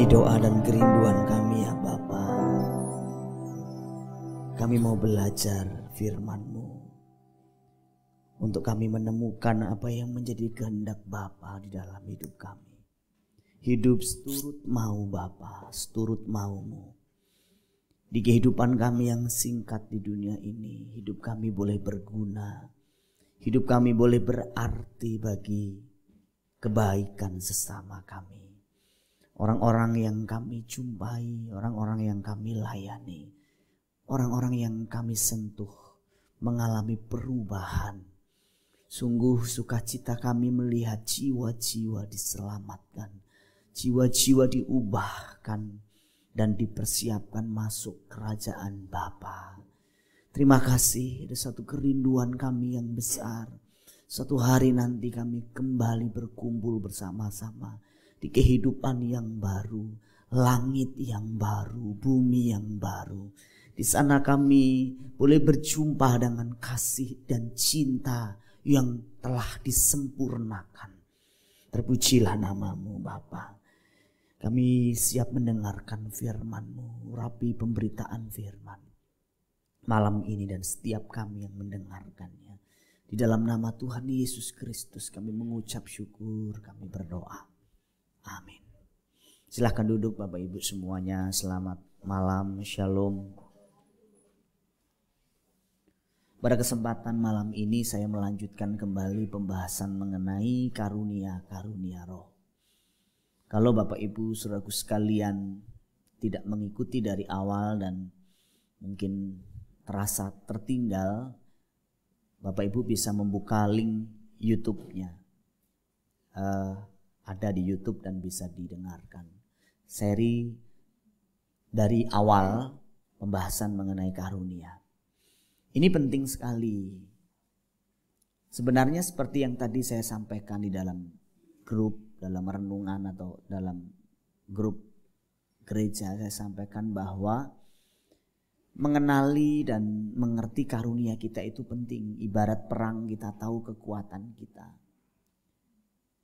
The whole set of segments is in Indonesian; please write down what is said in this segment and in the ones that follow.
Ini doa dan kerinduan kami ya Bapa. Kami mau belajar firman-Mu. Untuk kami menemukan apa yang menjadi kehendak Bapa di dalam hidup kami. Hidup seturut mau Bapa, seturut maumu. Di kehidupan kami yang singkat di dunia ini, hidup kami boleh berguna. Hidup kami boleh berarti bagi kebaikan sesama kami. Orang-orang yang kami jumpai, orang-orang yang kami layani, orang-orang yang kami sentuh mengalami perubahan. Sungguh sukacita kami melihat jiwa-jiwa diselamatkan, jiwa-jiwa diubahkan dan dipersiapkan masuk kerajaan Bapa. Terima kasih ada satu kerinduan kami yang besar. Suatu hari nanti kami kembali berkumpul bersama-sama di kehidupan yang baru, langit yang baru, bumi yang baru. Di sana kami boleh berjumpa dengan kasih dan cinta yang telah disempurnakan. Terpujilah namamu Bapa. Kami siap mendengarkan firman-Mu, rapi pemberitaan firman. Malam ini dan setiap kami yang mendengarkannya. Di dalam nama Tuhan Yesus Kristus kami mengucap syukur, kami berdoa. Amin. Silahkan duduk Bapak Ibu semuanya. Selamat malam, shalom. Pada kesempatan malam ini saya melanjutkan kembali pembahasan mengenai karunia-karunia roh. Kalau Bapak Ibu saudaraku sekalian tidak mengikuti dari awal dan mungkin terasa tertinggal, Bapak Ibu bisa membuka link YouTube-nya. Uh, ada di YouTube dan bisa didengarkan. Seri dari awal pembahasan mengenai karunia. Ini penting sekali. Sebenarnya seperti yang tadi saya sampaikan di dalam grup, dalam renungan atau dalam grup gereja saya sampaikan bahwa mengenali dan mengerti karunia kita itu penting. Ibarat perang kita tahu kekuatan kita.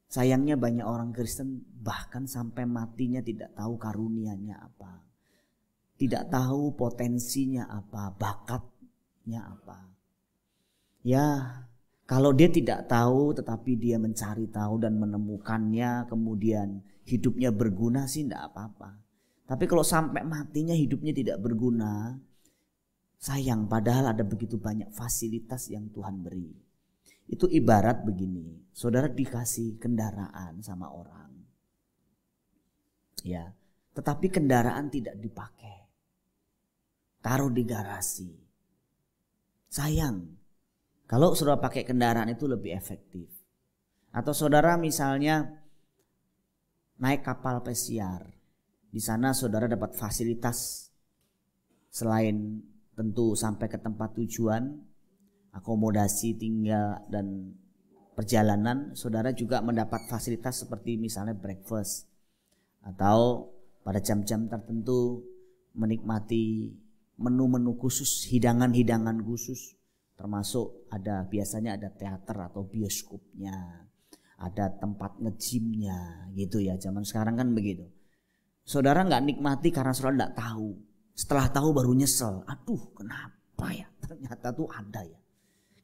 Sayangnya banyak orang Kristen bahkan sampai matinya tidak tahu karunianya apa. Tidak tahu potensinya apa, bakat apa. Ya, kalau dia tidak tahu tetapi dia mencari tahu dan menemukannya kemudian hidupnya berguna sih tidak apa-apa. Tapi kalau sampai matinya hidupnya tidak berguna, sayang padahal ada begitu banyak fasilitas yang Tuhan beri. Itu ibarat begini, saudara dikasih kendaraan sama orang. Ya, tetapi kendaraan tidak dipakai. Taruh di garasi Sayang, kalau saudara pakai kendaraan itu lebih efektif. Atau saudara misalnya naik kapal pesiar. Di sana saudara dapat fasilitas selain tentu sampai ke tempat tujuan, akomodasi tinggal dan perjalanan, saudara juga mendapat fasilitas seperti misalnya breakfast atau pada jam-jam tertentu menikmati menu-menu khusus, hidangan-hidangan khusus. Termasuk ada biasanya ada teater atau bioskopnya, ada tempat ngejimnya gitu ya. Zaman sekarang kan begitu. Saudara nggak nikmati karena saudara nggak tahu. Setelah tahu baru nyesel. Aduh kenapa ya? Ternyata tuh ada ya.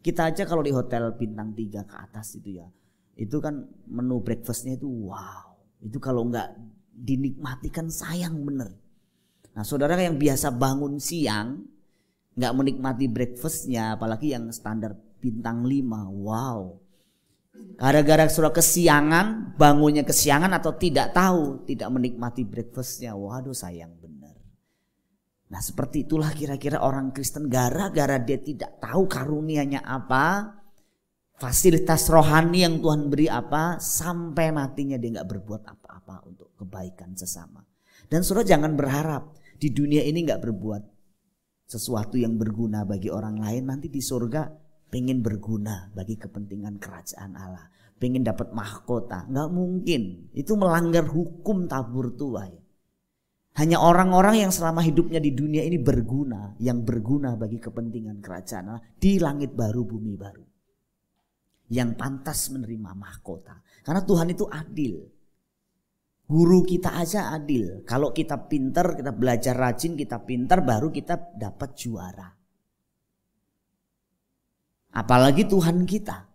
Kita aja kalau di hotel bintang 3 ke atas itu ya. Itu kan menu breakfastnya itu wow. Itu kalau nggak dinikmati kan sayang bener. Nah saudara yang biasa bangun siang nggak menikmati breakfastnya apalagi yang standar bintang 5 wow gara-gara saudara kesiangan bangunnya kesiangan atau tidak tahu tidak menikmati breakfastnya waduh sayang benar nah seperti itulah kira-kira orang Kristen gara-gara dia tidak tahu karunianya apa fasilitas rohani yang Tuhan beri apa sampai matinya dia nggak berbuat apa-apa untuk kebaikan sesama dan saudara jangan berharap di dunia ini nggak berbuat sesuatu yang berguna bagi orang lain, nanti di surga pengen berguna bagi kepentingan kerajaan Allah. Pengen dapat mahkota, nggak mungkin. Itu melanggar hukum tabur tua. Ya. Hanya orang-orang yang selama hidupnya di dunia ini berguna, yang berguna bagi kepentingan kerajaan Allah di langit baru, bumi baru. Yang pantas menerima mahkota. Karena Tuhan itu adil. Guru kita aja adil. Kalau kita pinter, kita belajar rajin, kita pinter, baru kita dapat juara. Apalagi Tuhan kita.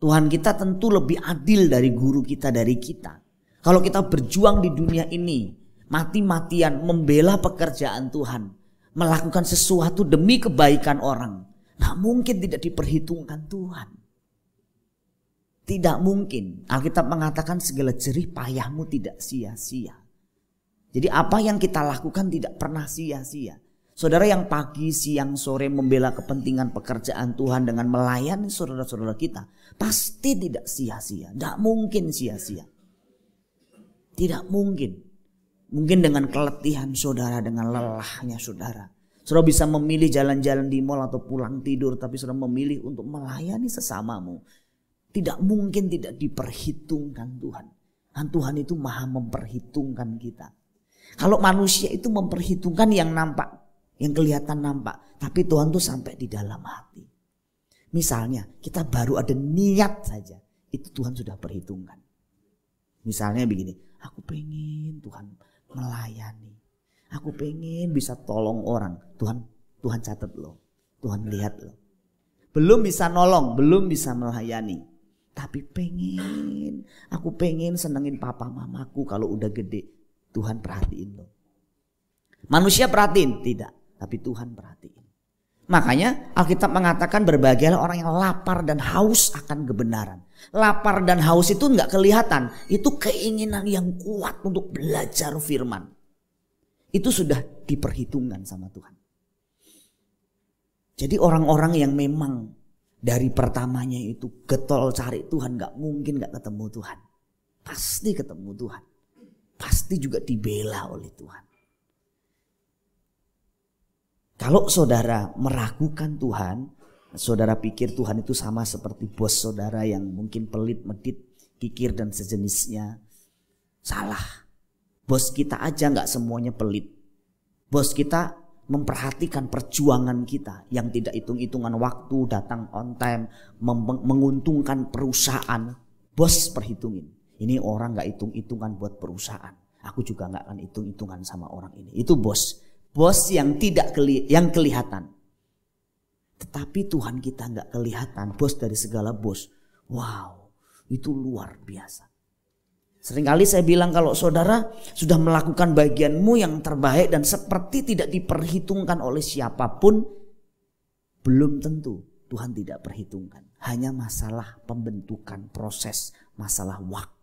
Tuhan kita tentu lebih adil dari guru kita, dari kita. Kalau kita berjuang di dunia ini, mati-matian membela pekerjaan Tuhan, melakukan sesuatu demi kebaikan orang, nah mungkin tidak diperhitungkan Tuhan. Tidak mungkin. Alkitab mengatakan segala jerih payahmu tidak sia-sia. Jadi apa yang kita lakukan tidak pernah sia-sia. Saudara yang pagi, siang, sore membela kepentingan pekerjaan Tuhan dengan melayani saudara-saudara kita. Pasti tidak sia-sia. Tidak mungkin sia-sia. Tidak mungkin. Mungkin dengan keletihan saudara, dengan lelahnya saudara. Saudara bisa memilih jalan-jalan di mall atau pulang tidur. Tapi saudara memilih untuk melayani sesamamu tidak mungkin tidak diperhitungkan Tuhan. Dan Tuhan itu maha memperhitungkan kita. Kalau manusia itu memperhitungkan yang nampak, yang kelihatan nampak. Tapi Tuhan tuh sampai di dalam hati. Misalnya kita baru ada niat saja. Itu Tuhan sudah perhitungkan. Misalnya begini, aku pengen Tuhan melayani. Aku pengen bisa tolong orang. Tuhan Tuhan catat loh. Tuhan lihat loh. Belum bisa nolong, belum bisa melayani. Tapi pengen, aku pengen senengin papa mamaku kalau udah gede. Tuhan perhatiin lo. Manusia perhatiin? Tidak. Tapi Tuhan perhatiin. Makanya Alkitab mengatakan berbahagialah orang yang lapar dan haus akan kebenaran. Lapar dan haus itu nggak kelihatan. Itu keinginan yang kuat untuk belajar firman. Itu sudah diperhitungkan sama Tuhan. Jadi orang-orang yang memang dari pertamanya itu getol cari Tuhan nggak mungkin nggak ketemu Tuhan. Pasti ketemu Tuhan. Pasti juga dibela oleh Tuhan. Kalau saudara meragukan Tuhan, saudara pikir Tuhan itu sama seperti bos saudara yang mungkin pelit, medit, kikir dan sejenisnya. Salah. Bos kita aja nggak semuanya pelit. Bos kita memperhatikan perjuangan kita yang tidak hitung-hitungan waktu, datang on time, menguntungkan perusahaan. Bos perhitungin. Ini orang gak hitung-hitungan buat perusahaan. Aku juga gak akan hitung-hitungan sama orang ini. Itu bos. Bos yang tidak keli yang kelihatan. Tetapi Tuhan kita gak kelihatan. Bos dari segala bos. Wow, itu luar biasa. Seringkali saya bilang kalau saudara sudah melakukan bagianmu yang terbaik dan seperti tidak diperhitungkan oleh siapa pun, belum tentu Tuhan tidak perhitungkan. Hanya masalah pembentukan proses, masalah waktu.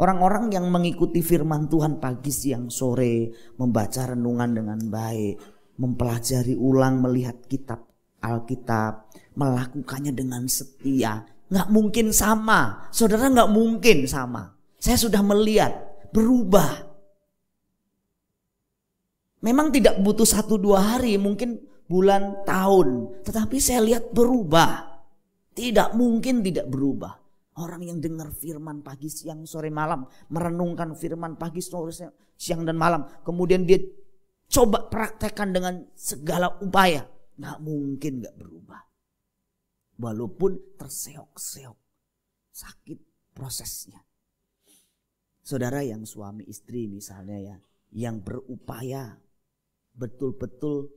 Orang-orang yang mengikuti firman Tuhan pagi, siang, sore, membaca renungan dengan baik, mempelajari ulang, melihat kitab Alkitab, melakukannya dengan setia, nggak mungkin sama. Saudara nggak mungkin sama. Saya sudah melihat berubah. Memang tidak butuh satu dua hari, mungkin bulan tahun. Tetapi saya lihat berubah. Tidak mungkin tidak berubah. Orang yang dengar firman pagi, siang, sore, malam. Merenungkan firman pagi, sore, siang, dan malam. Kemudian dia coba praktekkan dengan segala upaya. Nggak mungkin nggak berubah. Walaupun terseok-seok. Sakit prosesnya. Saudara yang suami istri misalnya ya, yang berupaya betul-betul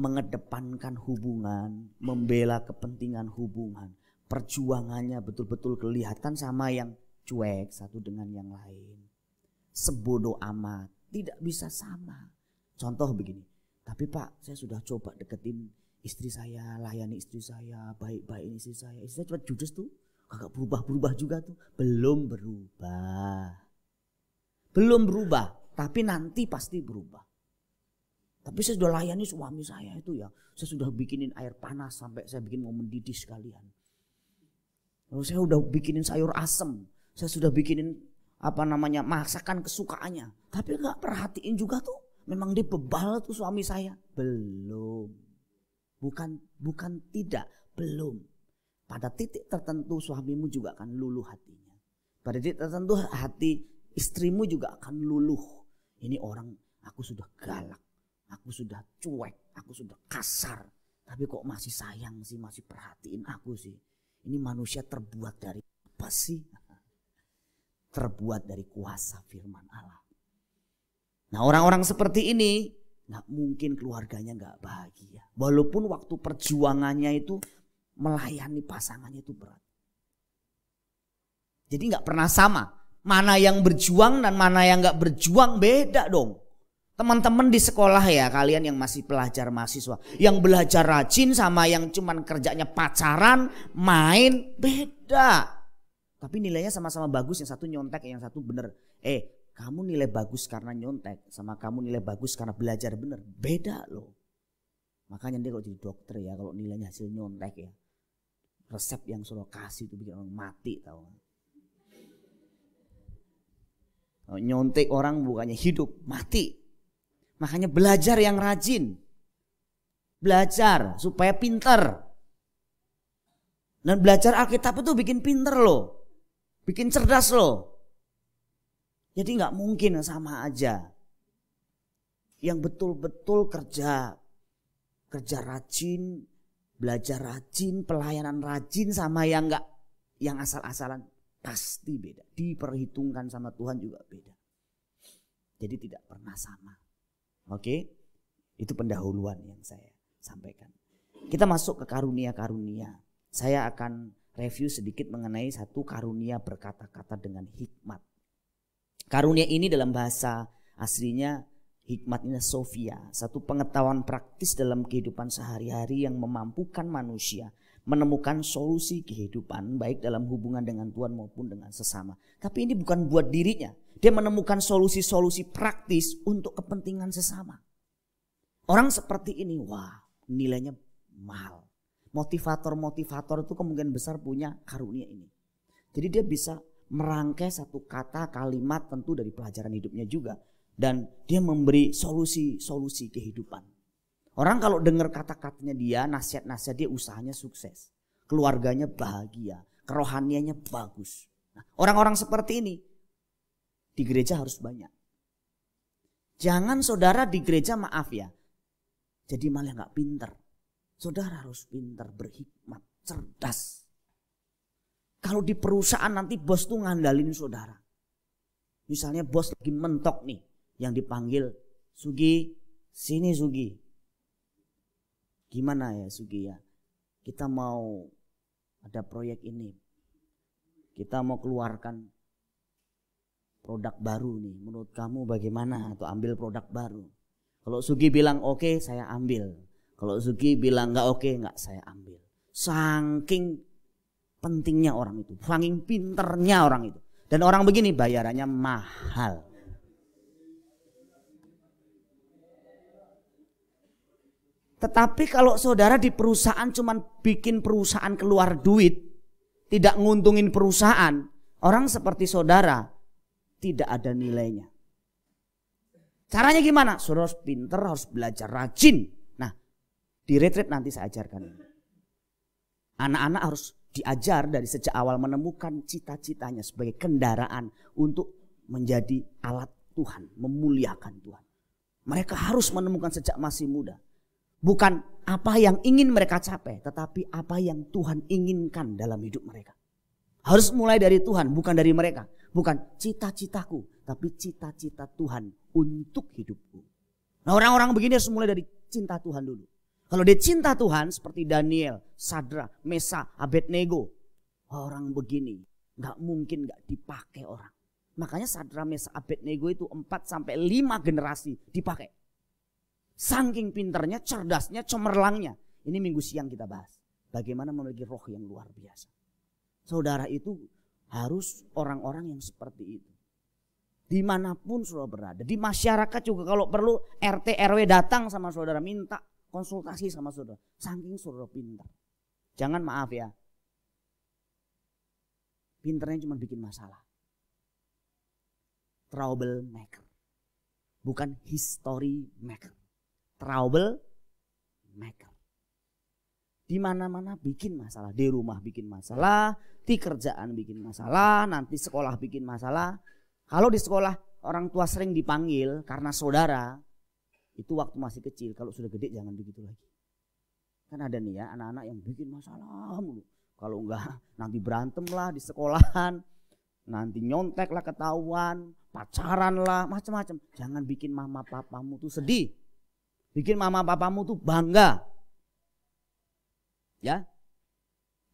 mengedepankan hubungan, membela kepentingan hubungan, perjuangannya betul-betul kelihatan sama yang cuek satu dengan yang lain. Sebodoh amat, tidak bisa sama. Contoh begini, tapi Pak, saya sudah coba deketin istri saya, layani istri saya, baik-baik istri saya. Istri saya cuma judes tuh, kagak berubah-berubah juga tuh. Belum berubah. Belum berubah, tapi nanti pasti berubah. Tapi saya sudah layani suami saya itu ya. Saya sudah bikinin air panas sampai saya bikin mau mendidih sekalian. Lalu saya sudah bikinin sayur asem. Saya sudah bikinin apa namanya masakan kesukaannya. Tapi nggak perhatiin juga tuh. Memang dia bebal tuh suami saya. Belum. Bukan bukan tidak, belum. Pada titik tertentu suamimu juga akan luluh hatinya. Pada titik tertentu hati Istrimu juga akan luluh. Ini orang aku sudah galak, aku sudah cuek, aku sudah kasar. Tapi kok masih sayang sih, masih perhatiin aku sih. Ini manusia terbuat dari apa sih? terbuat dari kuasa firman Allah. Nah orang-orang seperti ini nggak mungkin keluarganya nggak bahagia. Walaupun waktu perjuangannya itu melayani pasangannya itu berat. Jadi nggak pernah sama. Mana yang berjuang dan mana yang nggak berjuang beda dong. Teman-teman di sekolah ya kalian yang masih pelajar mahasiswa. Yang belajar rajin sama yang cuman kerjanya pacaran, main beda. Tapi nilainya sama-sama bagus, yang satu nyontek, yang satu bener. Eh, kamu nilai bagus karena nyontek sama kamu nilai bagus karena belajar bener. Beda loh. Makanya dia kalau jadi dokter ya, kalau nilainya hasil nyontek ya. Resep yang suruh kasih itu bikin orang mati tau Nyontek orang bukannya hidup, mati. Makanya belajar yang rajin. Belajar supaya pinter. Dan belajar Alkitab itu bikin pinter loh. Bikin cerdas loh. Jadi nggak mungkin sama aja. Yang betul-betul kerja kerja rajin, belajar rajin, pelayanan rajin sama yang nggak yang asal-asalan Pasti beda. Diperhitungkan sama Tuhan juga beda. Jadi tidak pernah sama. Oke? Itu pendahuluan yang saya sampaikan. Kita masuk ke karunia-karunia. Saya akan review sedikit mengenai satu karunia berkata-kata dengan hikmat. Karunia ini dalam bahasa aslinya hikmat ini Sofia, satu pengetahuan praktis dalam kehidupan sehari-hari yang memampukan manusia menemukan solusi kehidupan baik dalam hubungan dengan Tuhan maupun dengan sesama. Tapi ini bukan buat dirinya. Dia menemukan solusi-solusi praktis untuk kepentingan sesama. Orang seperti ini, wah nilainya mahal. Motivator-motivator itu kemungkinan besar punya karunia ini. Jadi dia bisa merangkai satu kata kalimat tentu dari pelajaran hidupnya juga. Dan dia memberi solusi-solusi kehidupan. Orang kalau dengar kata-katanya dia, nasihat-nasihat dia usahanya sukses. Keluarganya bahagia, kerohaniannya bagus. Nah, orang-orang seperti ini di gereja harus banyak. Jangan saudara di gereja maaf ya. Jadi malah nggak pinter. Saudara harus pinter, berhikmat, cerdas. Kalau di perusahaan nanti bos tuh ngandalin saudara. Misalnya bos lagi mentok nih, yang dipanggil Sugi, sini Sugi, Gimana ya Sugi ya? Kita mau ada proyek ini. Kita mau keluarkan produk baru nih. Menurut kamu bagaimana? Atau ambil produk baru. Kalau Sugi bilang oke, okay, saya ambil. Kalau Sugi bilang nggak oke, okay, nggak saya ambil. Saking pentingnya orang itu, saking pinternya orang itu. Dan orang begini bayarannya mahal. Tetapi kalau saudara di perusahaan cuman bikin perusahaan keluar duit, tidak nguntungin perusahaan, orang seperti saudara tidak ada nilainya. Caranya gimana? Saudara harus pinter, harus belajar rajin. Nah, di retreat nanti saya ajarkan. Anak-anak harus diajar dari sejak awal menemukan cita-citanya sebagai kendaraan untuk menjadi alat Tuhan, memuliakan Tuhan. Mereka harus menemukan sejak masih muda Bukan apa yang ingin mereka capai, tetapi apa yang Tuhan inginkan dalam hidup mereka. Harus mulai dari Tuhan, bukan dari mereka. Bukan cita-citaku, tapi cita-cita Tuhan untuk hidupku. Nah orang-orang begini harus mulai dari cinta Tuhan dulu. Kalau dia cinta Tuhan seperti Daniel, Sadra, Mesa, Abednego. Orang begini nggak mungkin nggak dipakai orang. Makanya Sadra, Mesa, Abednego itu 4 sampai 5 generasi dipakai. Saking pinternya, cerdasnya, cemerlangnya. Ini minggu siang kita bahas. Bagaimana memiliki roh yang luar biasa. Saudara itu harus orang-orang yang seperti itu. Di mana pun saudara berada. Di masyarakat juga kalau perlu RT RW datang sama saudara minta konsultasi sama saudara. Saking saudara pintar. Jangan maaf ya. Pinternya cuma bikin masalah. Trouble maker. Bukan history maker trouble maker. Di mana-mana bikin masalah, di rumah bikin masalah, di kerjaan bikin masalah, nanti sekolah bikin masalah. Kalau di sekolah orang tua sering dipanggil karena saudara, itu waktu masih kecil. Kalau sudah gede jangan begitu lagi. Kan ada nih ya anak-anak yang bikin masalah. Kalau enggak nanti berantem lah di sekolahan. Nanti nyontek lah ketahuan, pacaran lah, macam-macam. Jangan bikin mama papamu tuh sedih. Bikin mama papamu tuh bangga. Ya.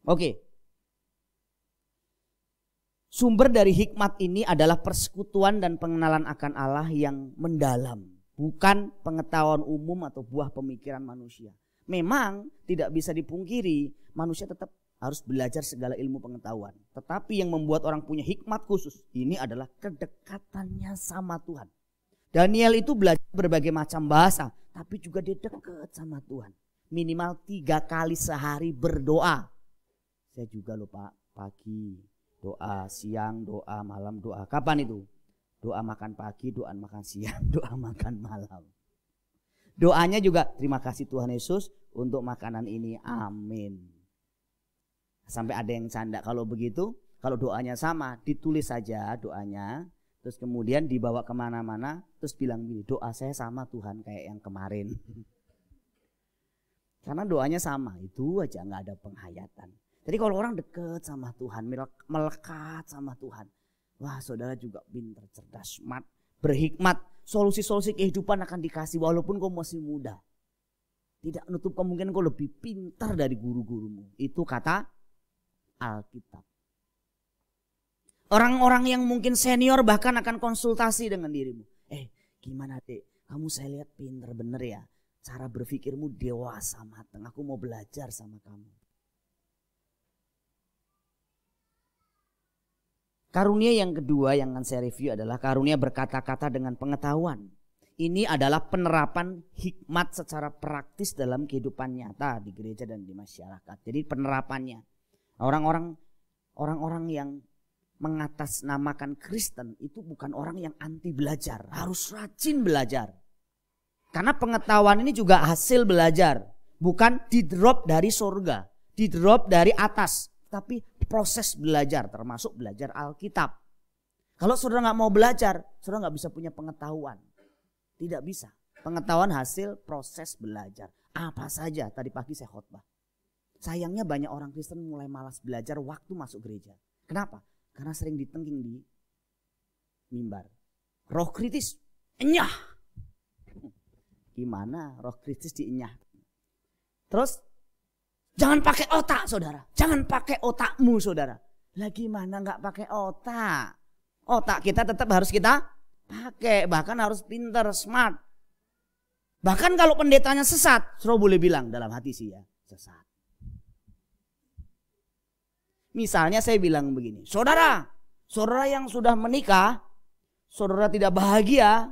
Oke. Sumber dari hikmat ini adalah persekutuan dan pengenalan akan Allah yang mendalam, bukan pengetahuan umum atau buah pemikiran manusia. Memang tidak bisa dipungkiri, manusia tetap harus belajar segala ilmu pengetahuan. Tetapi yang membuat orang punya hikmat khusus ini adalah kedekatannya sama Tuhan. Daniel itu belajar berbagai macam bahasa, tapi juga dia dekat sama Tuhan. Minimal tiga kali sehari berdoa. Saya juga lupa pagi, doa siang, doa malam, doa. Kapan itu? Doa makan pagi, doa makan siang, doa makan malam. Doanya juga terima kasih Tuhan Yesus untuk makanan ini. Amin. Sampai ada yang canda kalau begitu, kalau doanya sama, ditulis saja doanya. Terus kemudian dibawa ke mana-mana, terus bilang gini, doa saya sama Tuhan kayak yang kemarin. Karena doanya sama, itu aja nggak ada penghayatan. Jadi kalau orang deket sama Tuhan, melekat sama Tuhan. Wah saudara juga pintar, cerdas, smart, berhikmat solusi-solusi kehidupan akan dikasih walaupun kau masih muda. Tidak menutup kemungkinan kau lebih pintar dari guru-gurumu. Itu kata Alkitab. Orang-orang yang mungkin senior bahkan akan konsultasi dengan dirimu. Eh gimana dek, kamu saya lihat pintar bener ya. Cara berpikirmu dewasa matang. Aku mau belajar sama kamu. Karunia yang kedua yang akan saya review adalah karunia berkata-kata dengan pengetahuan. Ini adalah penerapan hikmat secara praktis dalam kehidupan nyata di gereja dan di masyarakat. Jadi penerapannya. Orang-orang orang-orang yang mengatasnamakan Kristen itu bukan orang yang anti belajar, harus rajin belajar. Karena pengetahuan ini juga hasil belajar, bukan di drop dari surga, di drop dari atas, tapi proses belajar termasuk belajar Alkitab. Kalau saudara nggak mau belajar, saudara nggak bisa punya pengetahuan. Tidak bisa. Pengetahuan hasil proses belajar. Apa saja tadi pagi saya khotbah. Sayangnya banyak orang Kristen mulai malas belajar waktu masuk gereja. Kenapa? Karena sering ditengking di mimbar. Roh kritis, enyah. Gimana roh kritis dienyah? Terus Jangan pakai otak saudara. Jangan pakai otakmu saudara. Lagi mana nggak pakai otak. Otak kita tetap harus kita pakai. Bahkan harus pinter, smart. Bahkan kalau pendetanya sesat. Saudara boleh bilang dalam hati sih ya. Sesat. Misalnya saya bilang begini. Saudara. Saudara yang sudah menikah. Saudara tidak bahagia.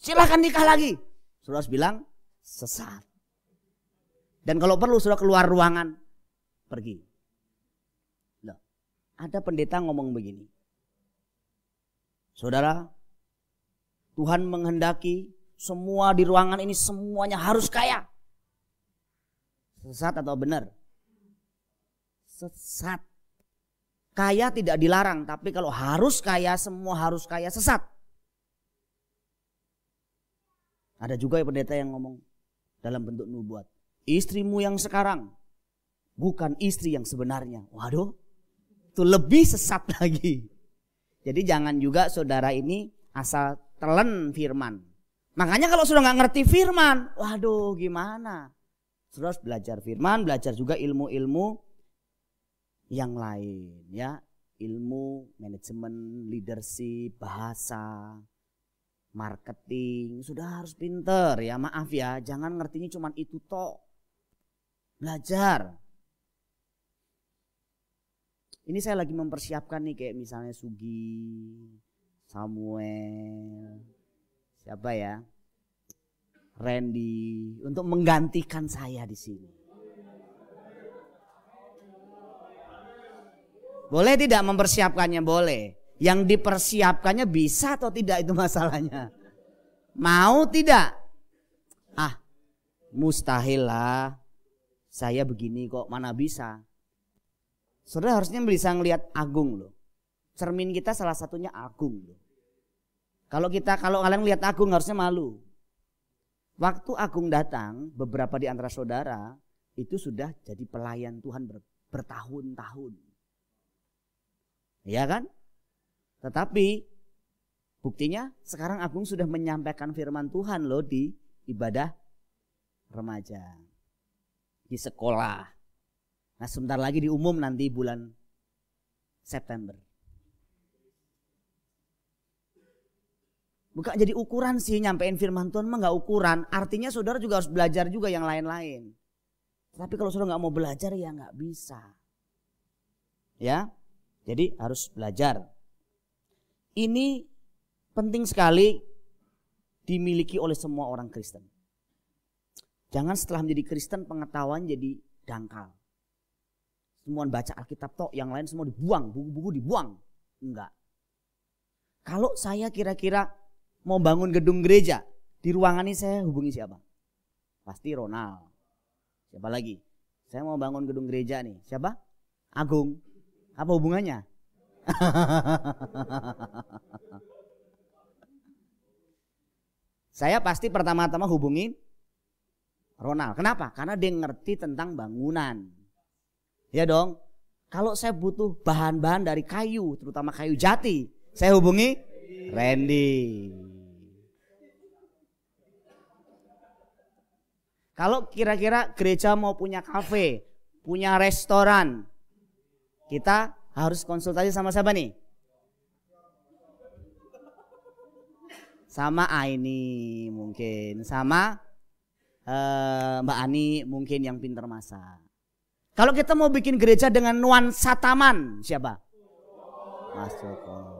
Silahkan nikah lagi. Saudara harus bilang sesat. Dan kalau perlu sudah keluar ruangan, pergi. Loh, ada pendeta ngomong begini. Saudara, Tuhan menghendaki semua di ruangan ini semuanya harus kaya. Sesat atau benar? Sesat. Kaya tidak dilarang, tapi kalau harus kaya, semua harus kaya, sesat. Ada juga pendeta yang ngomong dalam bentuk nubuat istrimu yang sekarang bukan istri yang sebenarnya. Waduh, itu lebih sesat lagi. Jadi jangan juga saudara ini asal telan firman. Makanya kalau sudah nggak ngerti firman, waduh gimana? Harus belajar firman, belajar juga ilmu-ilmu yang lain ya. Ilmu manajemen, leadership, bahasa, marketing. Sudah harus pinter ya, maaf ya. Jangan ngertinya cuma itu toh. Belajar. Ini saya lagi mempersiapkan nih kayak misalnya Sugi, Samuel, siapa ya? Randy untuk menggantikan saya di sini. Boleh tidak mempersiapkannya? Boleh. Yang dipersiapkannya bisa atau tidak itu masalahnya. Mau tidak? Ah, mustahil lah saya begini kok mana bisa. Saudara harusnya bisa ngelihat Agung loh. Cermin kita salah satunya Agung loh. Kalau kita kalau kalian lihat Agung harusnya malu. Waktu Agung datang, beberapa di antara saudara itu sudah jadi pelayan Tuhan ber, bertahun-tahun. Ya kan? Tetapi buktinya sekarang Agung sudah menyampaikan firman Tuhan loh di ibadah remaja. Di sekolah. Nah sebentar lagi diumum nanti bulan September. Bukan jadi ukuran sih nyampein firman Tuhan mah nggak ukuran. Artinya saudara juga harus belajar juga yang lain-lain. Tapi kalau saudara nggak mau belajar ya nggak bisa. Ya, jadi harus belajar. Ini penting sekali dimiliki oleh semua orang Kristen. Jangan setelah menjadi Kristen pengetahuan jadi dangkal. Semua baca Alkitab tok, yang lain semua dibuang, buku-buku dibuang. Enggak. Kalau saya kira-kira mau bangun gedung gereja, di ruangan ini saya hubungi siapa? Pasti Ronald. Siapa lagi? Saya mau bangun gedung gereja nih. Siapa? Agung. Apa hubungannya? Saya pasti pertama-tama hubungi Ronald. Kenapa? Karena dia ngerti tentang bangunan. Ya dong. Kalau saya butuh bahan-bahan dari kayu, terutama kayu jati, saya hubungi Randy. Kalau kira-kira gereja mau punya kafe, punya restoran, kita harus konsultasi sama siapa nih? sama Aini mungkin, sama uh, Mbak Ani mungkin yang pinter masak. Kalau kita mau bikin gereja dengan nuansa taman, siapa? Mas Joko.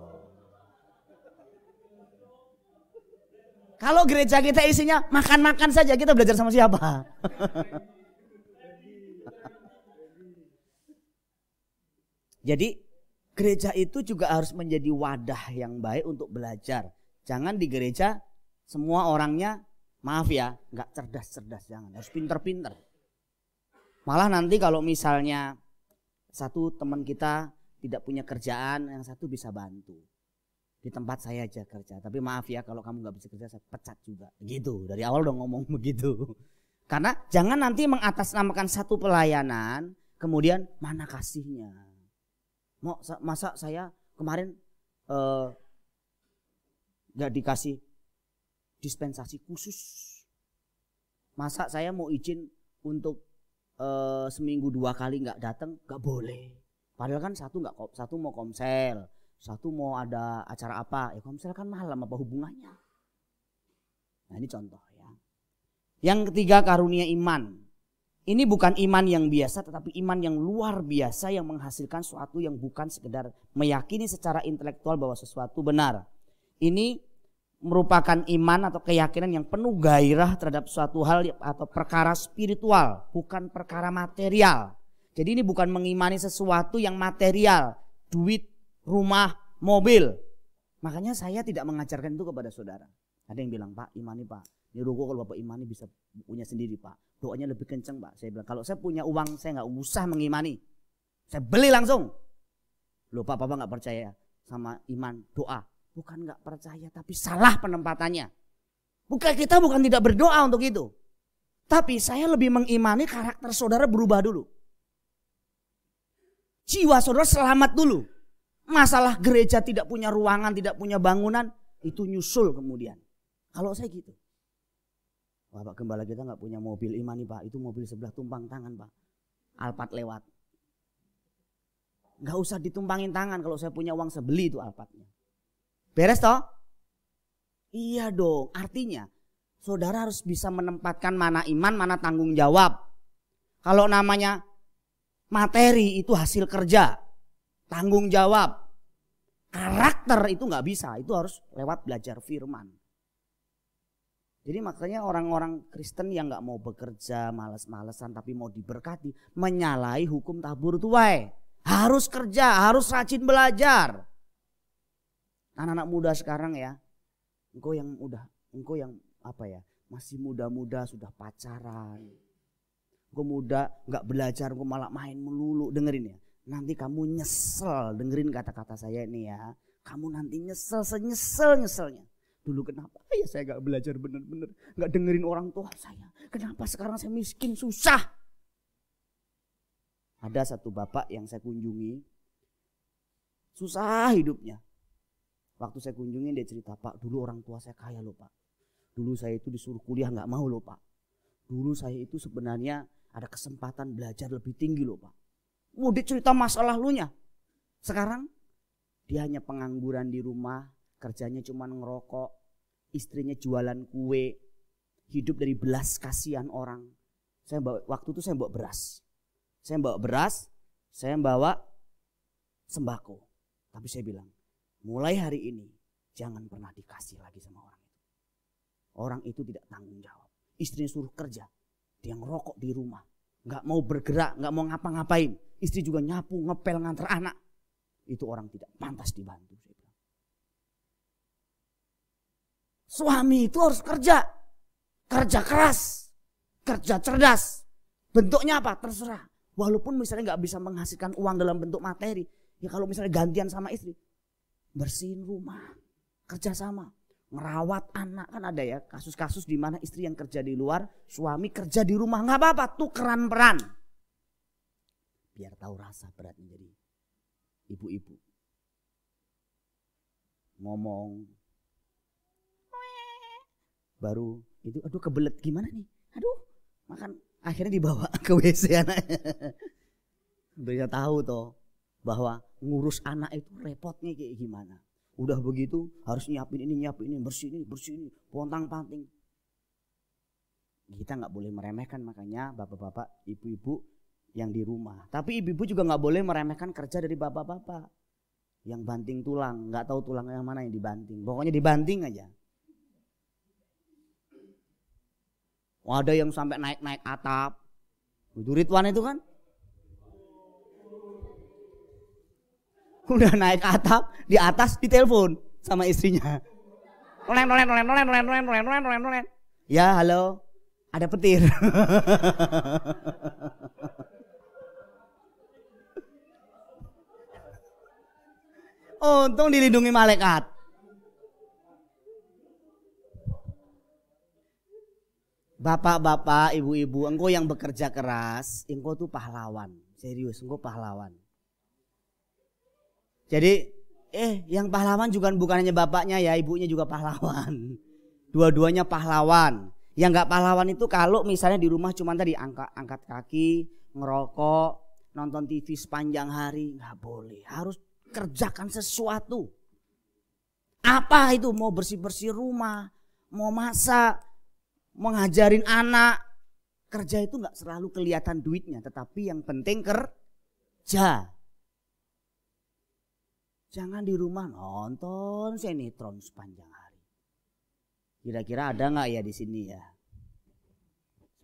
Kalau gereja kita isinya makan-makan saja, kita belajar sama siapa? Jadi gereja itu juga harus menjadi wadah yang baik untuk belajar. Jangan di gereja semua orangnya maaf ya, nggak cerdas-cerdas jangan, harus pinter-pinter. Malah nanti kalau misalnya satu teman kita tidak punya kerjaan, yang satu bisa bantu. Di tempat saya aja kerja, tapi maaf ya kalau kamu nggak bisa kerja saya pecat juga. Gitu, dari awal udah ngomong begitu. Karena jangan nanti mengatasnamakan satu pelayanan, kemudian mana kasihnya. Mau masa saya kemarin uh, nggak dikasih dispensasi khusus. Masa saya mau izin untuk e, seminggu dua kali nggak datang nggak boleh. Padahal kan satu nggak satu mau komsel, satu mau ada acara apa ya komsel kan malam apa hubungannya. Nah ini contoh ya. Yang ketiga karunia iman. Ini bukan iman yang biasa tetapi iman yang luar biasa yang menghasilkan sesuatu yang bukan sekedar meyakini secara intelektual bahwa sesuatu benar. Ini merupakan iman atau keyakinan yang penuh gairah terhadap suatu hal atau perkara spiritual, bukan perkara material. Jadi ini bukan mengimani sesuatu yang material, duit, rumah, mobil. Makanya saya tidak mengajarkan itu kepada saudara. Ada yang bilang, Pak, imani Pak. Ini ruko kalau Bapak imani bisa punya sendiri Pak. Doanya lebih kenceng Pak. Saya bilang, kalau saya punya uang, saya nggak usah mengimani. Saya beli langsung. Loh Pak, Bapak nggak percaya sama iman, doa. Bukan nggak percaya, tapi salah penempatannya. Bukan kita bukan tidak berdoa untuk itu. Tapi saya lebih mengimani karakter saudara berubah dulu. Jiwa saudara selamat dulu. Masalah gereja tidak punya ruangan, tidak punya bangunan, itu nyusul kemudian. Kalau saya gitu. Bapak gembala kita nggak punya mobil imani pak, itu mobil sebelah tumpang tangan pak. Alphard lewat. Nggak usah ditumpangin tangan kalau saya punya uang sebeli itu Alphardnya. Beres toh? Iya dong. Artinya saudara harus bisa menempatkan mana iman, mana tanggung jawab. Kalau namanya materi itu hasil kerja, tanggung jawab. Karakter itu nggak bisa, itu harus lewat belajar firman. Jadi makanya orang-orang Kristen yang nggak mau bekerja, males-malesan tapi mau diberkati, menyalahi hukum tabur tuai. Harus kerja, harus rajin belajar. Anak-anak muda sekarang ya, engkau yang udah, engkau yang apa ya, masih muda-muda sudah pacaran. Engkau muda nggak belajar, engkau malah main melulu. Dengerin ya, nanti kamu nyesel. Dengerin kata-kata saya ini ya. Kamu nanti nyesel, senyesel nyeselnya. Dulu kenapa ya saya nggak belajar bener-bener, nggak dengerin orang tua saya. Kenapa sekarang saya miskin, susah. Ada satu bapak yang saya kunjungi, susah hidupnya Waktu saya kunjungin dia cerita, Pak dulu orang tua saya kaya loh Pak. Dulu saya itu disuruh kuliah nggak mau loh Pak. Dulu saya itu sebenarnya ada kesempatan belajar lebih tinggi loh Pak. Mau dia cerita masalah lu nya. Sekarang dia hanya pengangguran di rumah, kerjanya cuma ngerokok, istrinya jualan kue, hidup dari belas kasihan orang. Saya bawa, waktu itu saya bawa beras. Saya bawa beras, saya bawa sembako. Tapi saya bilang, mulai hari ini jangan pernah dikasih lagi sama orang itu. Orang itu tidak tanggung jawab. Istrinya suruh kerja, dia ngerokok di rumah, nggak mau bergerak, nggak mau ngapa-ngapain. Istri juga nyapu, ngepel, ngantar anak. Itu orang tidak pantas dibantu. Suami itu harus kerja, kerja keras, kerja cerdas. Bentuknya apa? Terserah. Walaupun misalnya nggak bisa menghasilkan uang dalam bentuk materi, ya kalau misalnya gantian sama istri, bersihin rumah, kerja sama, merawat anak kan ada ya kasus-kasus di mana istri yang kerja di luar, suami kerja di rumah nggak apa-apa, tukeran peran. Biar tahu rasa berat menjadi ibu-ibu. Ngomong baru itu aduh kebelet gimana nih? Aduh, makan akhirnya dibawa ke WC anaknya. Bisa tahu toh bahwa ngurus anak itu repotnya kayak gimana. Udah begitu harus nyiapin ini, nyiapin ini, bersih ini, bersih ini, pontang panting. Kita nggak boleh meremehkan makanya bapak-bapak, ibu-ibu yang di rumah. Tapi ibu-ibu juga nggak boleh meremehkan kerja dari bapak-bapak yang banting tulang, nggak tahu tulang yang mana yang dibanting. Pokoknya dibanting aja. Ada yang sampai naik-naik atap. Itu Ridwan itu kan udah naik atap di atas di telepon sama istrinya. Nolen, nolen, nolen, nolen, nolen, nolen, nolen, nolen, nolen, nolen. Ya halo, ada petir. Untung dilindungi malaikat. Bapak-bapak, ibu-ibu, engkau yang bekerja keras, engkau tuh pahlawan. Serius, engkau pahlawan. Jadi eh yang pahlawan juga bukan hanya bapaknya ya, ibunya juga pahlawan. Dua-duanya pahlawan. Yang nggak pahlawan itu kalau misalnya di rumah cuma tadi angkat angkat kaki, ngerokok, nonton TV sepanjang hari, nggak boleh. Harus kerjakan sesuatu. Apa itu? Mau bersih-bersih rumah, mau masak, mau ngajarin anak. Kerja itu nggak selalu kelihatan duitnya, tetapi yang penting kerja. Jangan di rumah nonton sinetron sepanjang hari. Kira-kira ada nggak ya di sini ya?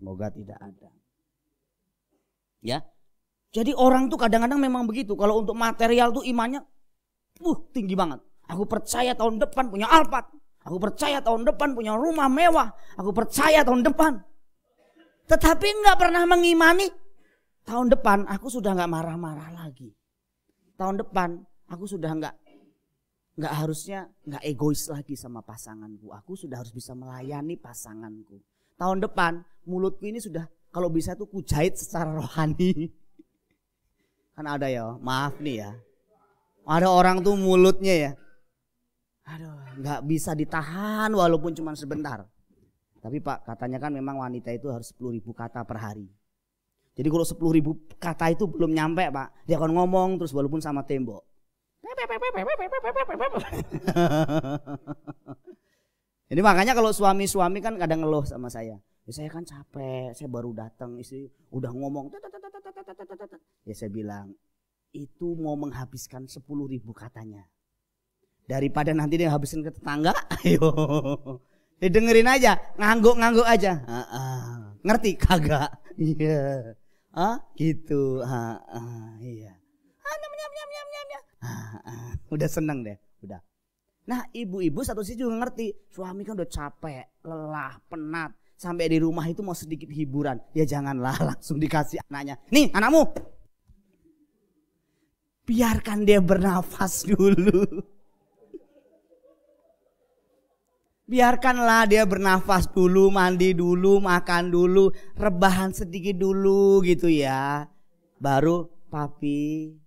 Semoga tidak ada. Ya. Jadi orang tuh kadang-kadang memang begitu. Kalau untuk material tuh imannya uh tinggi banget. Aku percaya tahun depan punya Alphard. Aku percaya tahun depan punya rumah mewah. Aku percaya tahun depan. Tetapi nggak pernah mengimani tahun depan aku sudah nggak marah-marah lagi. Tahun depan Aku sudah nggak nggak harusnya nggak egois lagi sama pasanganku. Aku sudah harus bisa melayani pasanganku. Tahun depan mulutku ini sudah kalau bisa tuh kujahit secara rohani. Kan ada ya, maaf nih ya. Ada orang tuh mulutnya ya. Aduh, nggak bisa ditahan walaupun cuma sebentar. Tapi Pak, katanya kan memang wanita itu harus 10 ribu kata per hari. Jadi kalau 10 ribu kata itu belum nyampe Pak, dia akan ngomong terus walaupun sama tembok. Jadi makanya kalau suami-suami kan kadang ngeluh sama saya. Ya saya kan capek, saya baru datang, istri udah ngomong. Ya saya bilang, itu mau menghabiskan 10 ribu katanya. Daripada nanti dia habisin ke tetangga, ayo. Didengerin aja, ngangguk-ngangguk aja. Uh, uh. Ngerti kagak? Iya. Ah, gitu. Uh, uh, iya. udah seneng deh, udah. Nah ibu-ibu satu sisi juga ngerti, suami kan udah capek, lelah, penat. Sampai di rumah itu mau sedikit hiburan. Ya janganlah langsung dikasih anaknya. Nih anakmu. Biarkan dia bernafas dulu. Biarkanlah dia bernafas dulu, mandi dulu, makan dulu, rebahan sedikit dulu gitu ya. Baru papi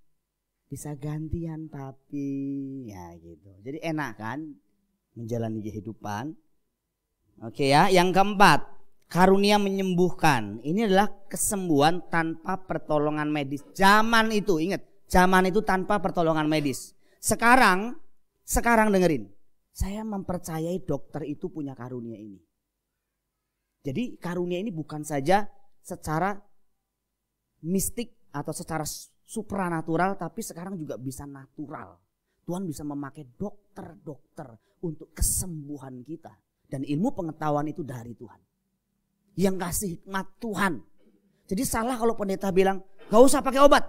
bisa gantian papi. Ya gitu. Jadi enak kan menjalani kehidupan. Oke ya, yang keempat, karunia menyembuhkan. Ini adalah kesembuhan tanpa pertolongan medis. Zaman itu, ingat, zaman itu tanpa pertolongan medis. Sekarang, sekarang dengerin. Saya mempercayai dokter itu punya karunia ini. Jadi karunia ini bukan saja secara mistik atau secara supranatural tapi sekarang juga bisa natural. Tuhan bisa memakai dokter-dokter untuk kesembuhan kita. Dan ilmu pengetahuan itu dari Tuhan. Yang kasih hikmat Tuhan. Jadi salah kalau pendeta bilang, gak usah pakai obat.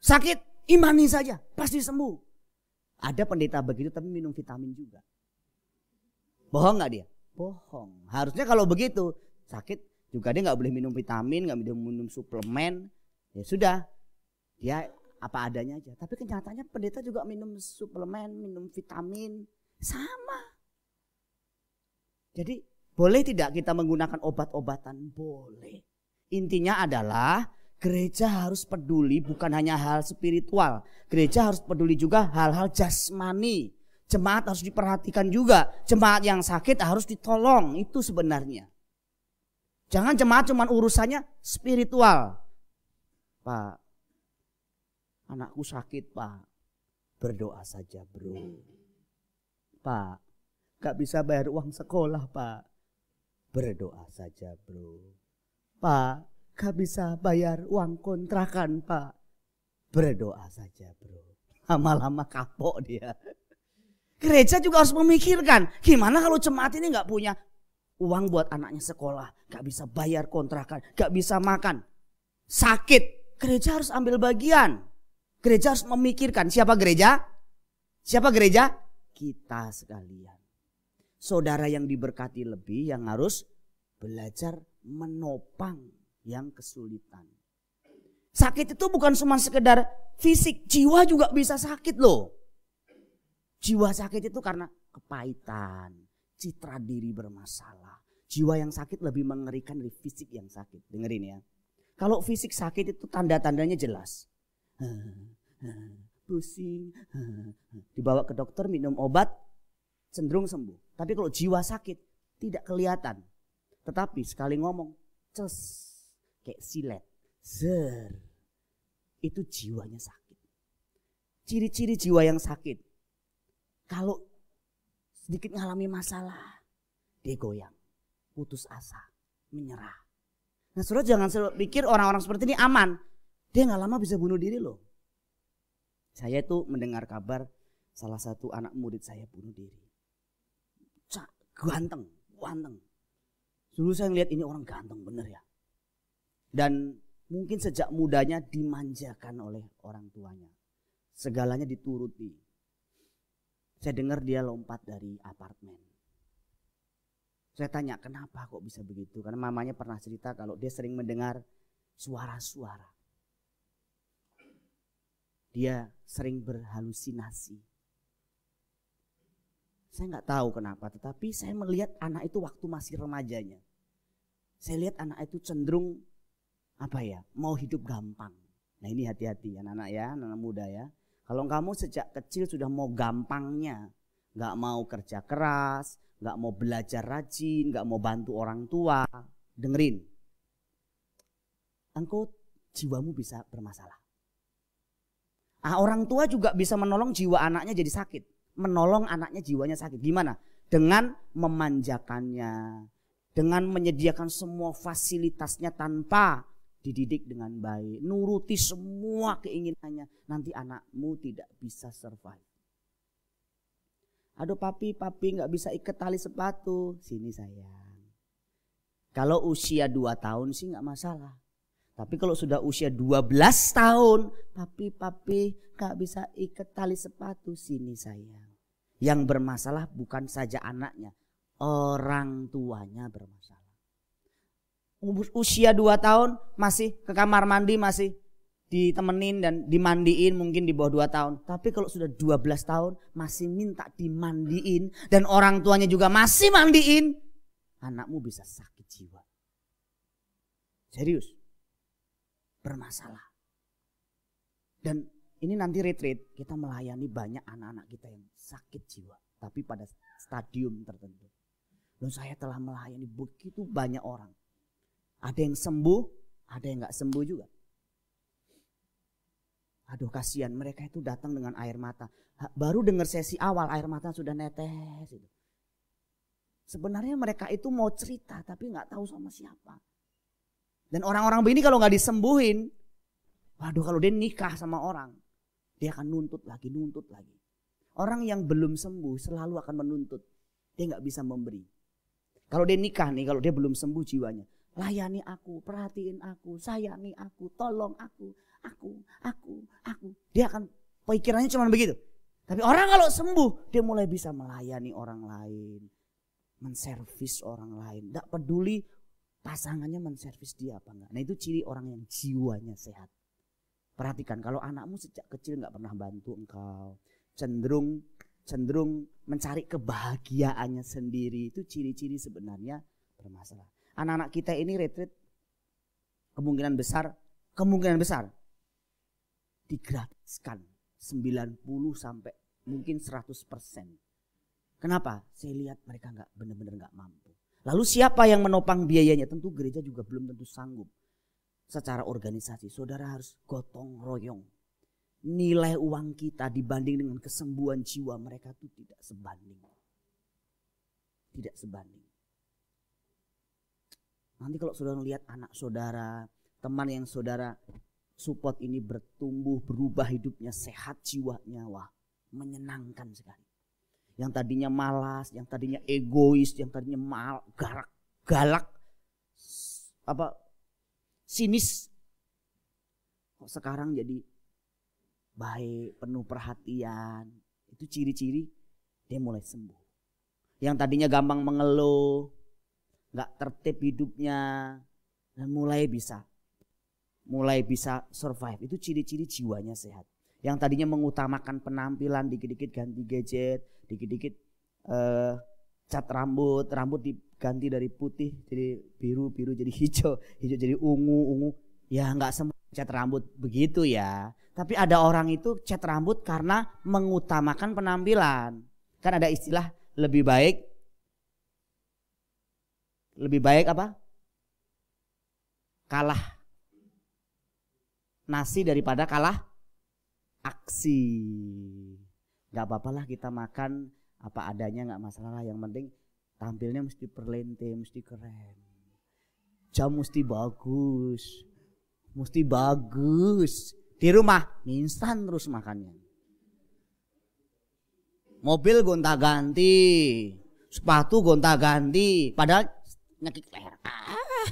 Sakit, imani saja, pasti sembuh. Ada pendeta begitu tapi minum vitamin juga. Bohong gak dia? Bohong. Harusnya kalau begitu, sakit juga dia gak boleh minum vitamin, gak boleh minum suplemen. Ya sudah, dia apa adanya aja. Tapi kenyataannya pendeta juga minum suplemen, minum vitamin, sama. Jadi boleh tidak kita menggunakan obat-obatan? Boleh. Intinya adalah gereja harus peduli bukan hanya hal spiritual. Gereja harus peduli juga hal-hal jasmani. Jemaat harus diperhatikan juga. Jemaat yang sakit harus ditolong. Itu sebenarnya. Jangan jemaat cuma urusannya spiritual. Pak, anakku sakit pak. Berdoa saja bro. Pak, Gak bisa bayar uang sekolah pak. Berdoa saja bro. Pak, gak bisa bayar uang kontrakan pak. Berdoa saja bro. Lama-lama kapok dia. Gereja juga harus memikirkan. Gimana kalau jemaat ini gak punya uang buat anaknya sekolah. Gak bisa bayar kontrakan. Gak bisa makan. Sakit. Gereja harus ambil bagian. Gereja harus memikirkan. Siapa gereja? Siapa gereja? Kita sekalian saudara yang diberkati lebih yang harus belajar menopang yang kesulitan. Sakit itu bukan cuma sekedar fisik, jiwa juga bisa sakit loh. Jiwa sakit itu karena kepahitan, citra diri bermasalah. Jiwa yang sakit lebih mengerikan dari fisik yang sakit. Dengerin ya. Kalau fisik sakit itu tanda-tandanya jelas. Pusing. Dibawa ke dokter minum obat cenderung sembuh. Tapi kalau jiwa sakit tidak kelihatan. Tetapi sekali ngomong, ces, kayak silet, zer, itu jiwanya sakit. Ciri-ciri jiwa yang sakit. Kalau sedikit mengalami masalah, dia goyang, putus asa, menyerah. Nah saudara jangan selalu pikir orang-orang seperti ini aman. Dia nggak lama bisa bunuh diri loh. Saya itu mendengar kabar salah satu anak murid saya bunuh diri ganteng, ganteng. Dulu saya ngeliat ini orang ganteng bener ya. Dan mungkin sejak mudanya dimanjakan oleh orang tuanya. Segalanya dituruti. Saya dengar dia lompat dari apartemen. Saya tanya kenapa kok bisa begitu? Karena mamanya pernah cerita kalau dia sering mendengar suara-suara. Dia sering berhalusinasi. Saya nggak tahu kenapa, tetapi saya melihat anak itu waktu masih remajanya. Saya lihat anak itu cenderung apa ya, mau hidup gampang. Nah ini hati-hati anak-anak ya, anak muda ya. Kalau kamu sejak kecil sudah mau gampangnya, nggak mau kerja keras, nggak mau belajar rajin, nggak mau bantu orang tua, dengerin. Engkau jiwamu bisa bermasalah. Ah, orang tua juga bisa menolong jiwa anaknya jadi sakit menolong anaknya jiwanya sakit. Gimana? Dengan memanjakannya, dengan menyediakan semua fasilitasnya tanpa dididik dengan baik, nuruti semua keinginannya, nanti anakmu tidak bisa survive. Aduh papi, papi nggak bisa ikat tali sepatu. Sini sayang. Kalau usia 2 tahun sih nggak masalah. Tapi kalau sudah usia 12 tahun, papi, papi nggak bisa ikat tali sepatu. Sini sayang. Yang bermasalah bukan saja anaknya, orang tuanya bermasalah. Usia 2 tahun masih ke kamar mandi masih ditemenin dan dimandiin mungkin di bawah 2 tahun. Tapi kalau sudah 12 tahun masih minta dimandiin dan orang tuanya juga masih mandiin, anakmu bisa sakit jiwa. Serius. Bermasalah. Dan ini nanti retreat kita melayani banyak anak-anak kita yang sakit jiwa. Tapi pada stadium tertentu. Dan saya telah melayani begitu banyak orang. Ada yang sembuh, ada yang nggak sembuh juga. Aduh kasihan mereka itu datang dengan air mata. Baru dengar sesi awal air mata sudah netes. Sebenarnya mereka itu mau cerita tapi nggak tahu sama siapa. Dan orang-orang begini kalau nggak disembuhin, waduh kalau dia nikah sama orang, dia akan nuntut lagi, nuntut lagi. Orang yang belum sembuh selalu akan menuntut. Dia nggak bisa memberi. Kalau dia nikah nih, kalau dia belum sembuh jiwanya, layani aku, perhatiin aku, sayangi aku, tolong aku, aku, aku, aku. Dia akan pikirannya cuma begitu. Tapi orang kalau sembuh, dia mulai bisa melayani orang lain. Menservis orang lain. Tidak peduli pasangannya menservis dia apa enggak. Nah itu ciri orang yang jiwanya sehat. Perhatikan kalau anakmu sejak kecil nggak pernah bantu engkau. Cenderung cenderung mencari kebahagiaannya sendiri. Itu ciri-ciri sebenarnya bermasalah. Anak-anak kita ini retreat kemungkinan besar, kemungkinan besar digratiskan 90 sampai mungkin 100 persen. Kenapa? Saya lihat mereka nggak benar-benar nggak mampu. Lalu siapa yang menopang biayanya? Tentu gereja juga belum tentu sanggup. Secara organisasi, saudara harus gotong royong. Nilai uang kita dibanding dengan kesembuhan jiwa mereka itu tidak sebanding. Tidak sebanding. Nanti kalau saudara melihat anak saudara, teman yang saudara support ini bertumbuh, berubah hidupnya, sehat jiwanya. Wah, menyenangkan sekali. Yang tadinya malas, yang tadinya egois, yang tadinya mal, garak, galak, apa sinis. Kok sekarang jadi baik, penuh perhatian. Itu ciri-ciri dia mulai sembuh. Yang tadinya gampang mengeluh, nggak tertib hidupnya, dan mulai bisa mulai bisa survive. Itu ciri-ciri jiwanya sehat. Yang tadinya mengutamakan penampilan, dikit-dikit ganti gadget, dikit-dikit uh, cat rambut, rambut diganti dari putih jadi biru, biru jadi hijau, hijau jadi ungu, ungu. Ya nggak semua cat rambut begitu ya. Tapi ada orang itu cat rambut karena mengutamakan penampilan. Kan ada istilah lebih baik lebih baik apa? Kalah nasi daripada kalah aksi. Gak apa-apa lah kita makan apa adanya nggak masalah lah. Yang penting tampilnya mesti perlente, mesti keren. Jam mesti bagus, mesti bagus. Di rumah instan terus makannya. Mobil gonta ganti, sepatu gonta ganti, padahal nyakit leher.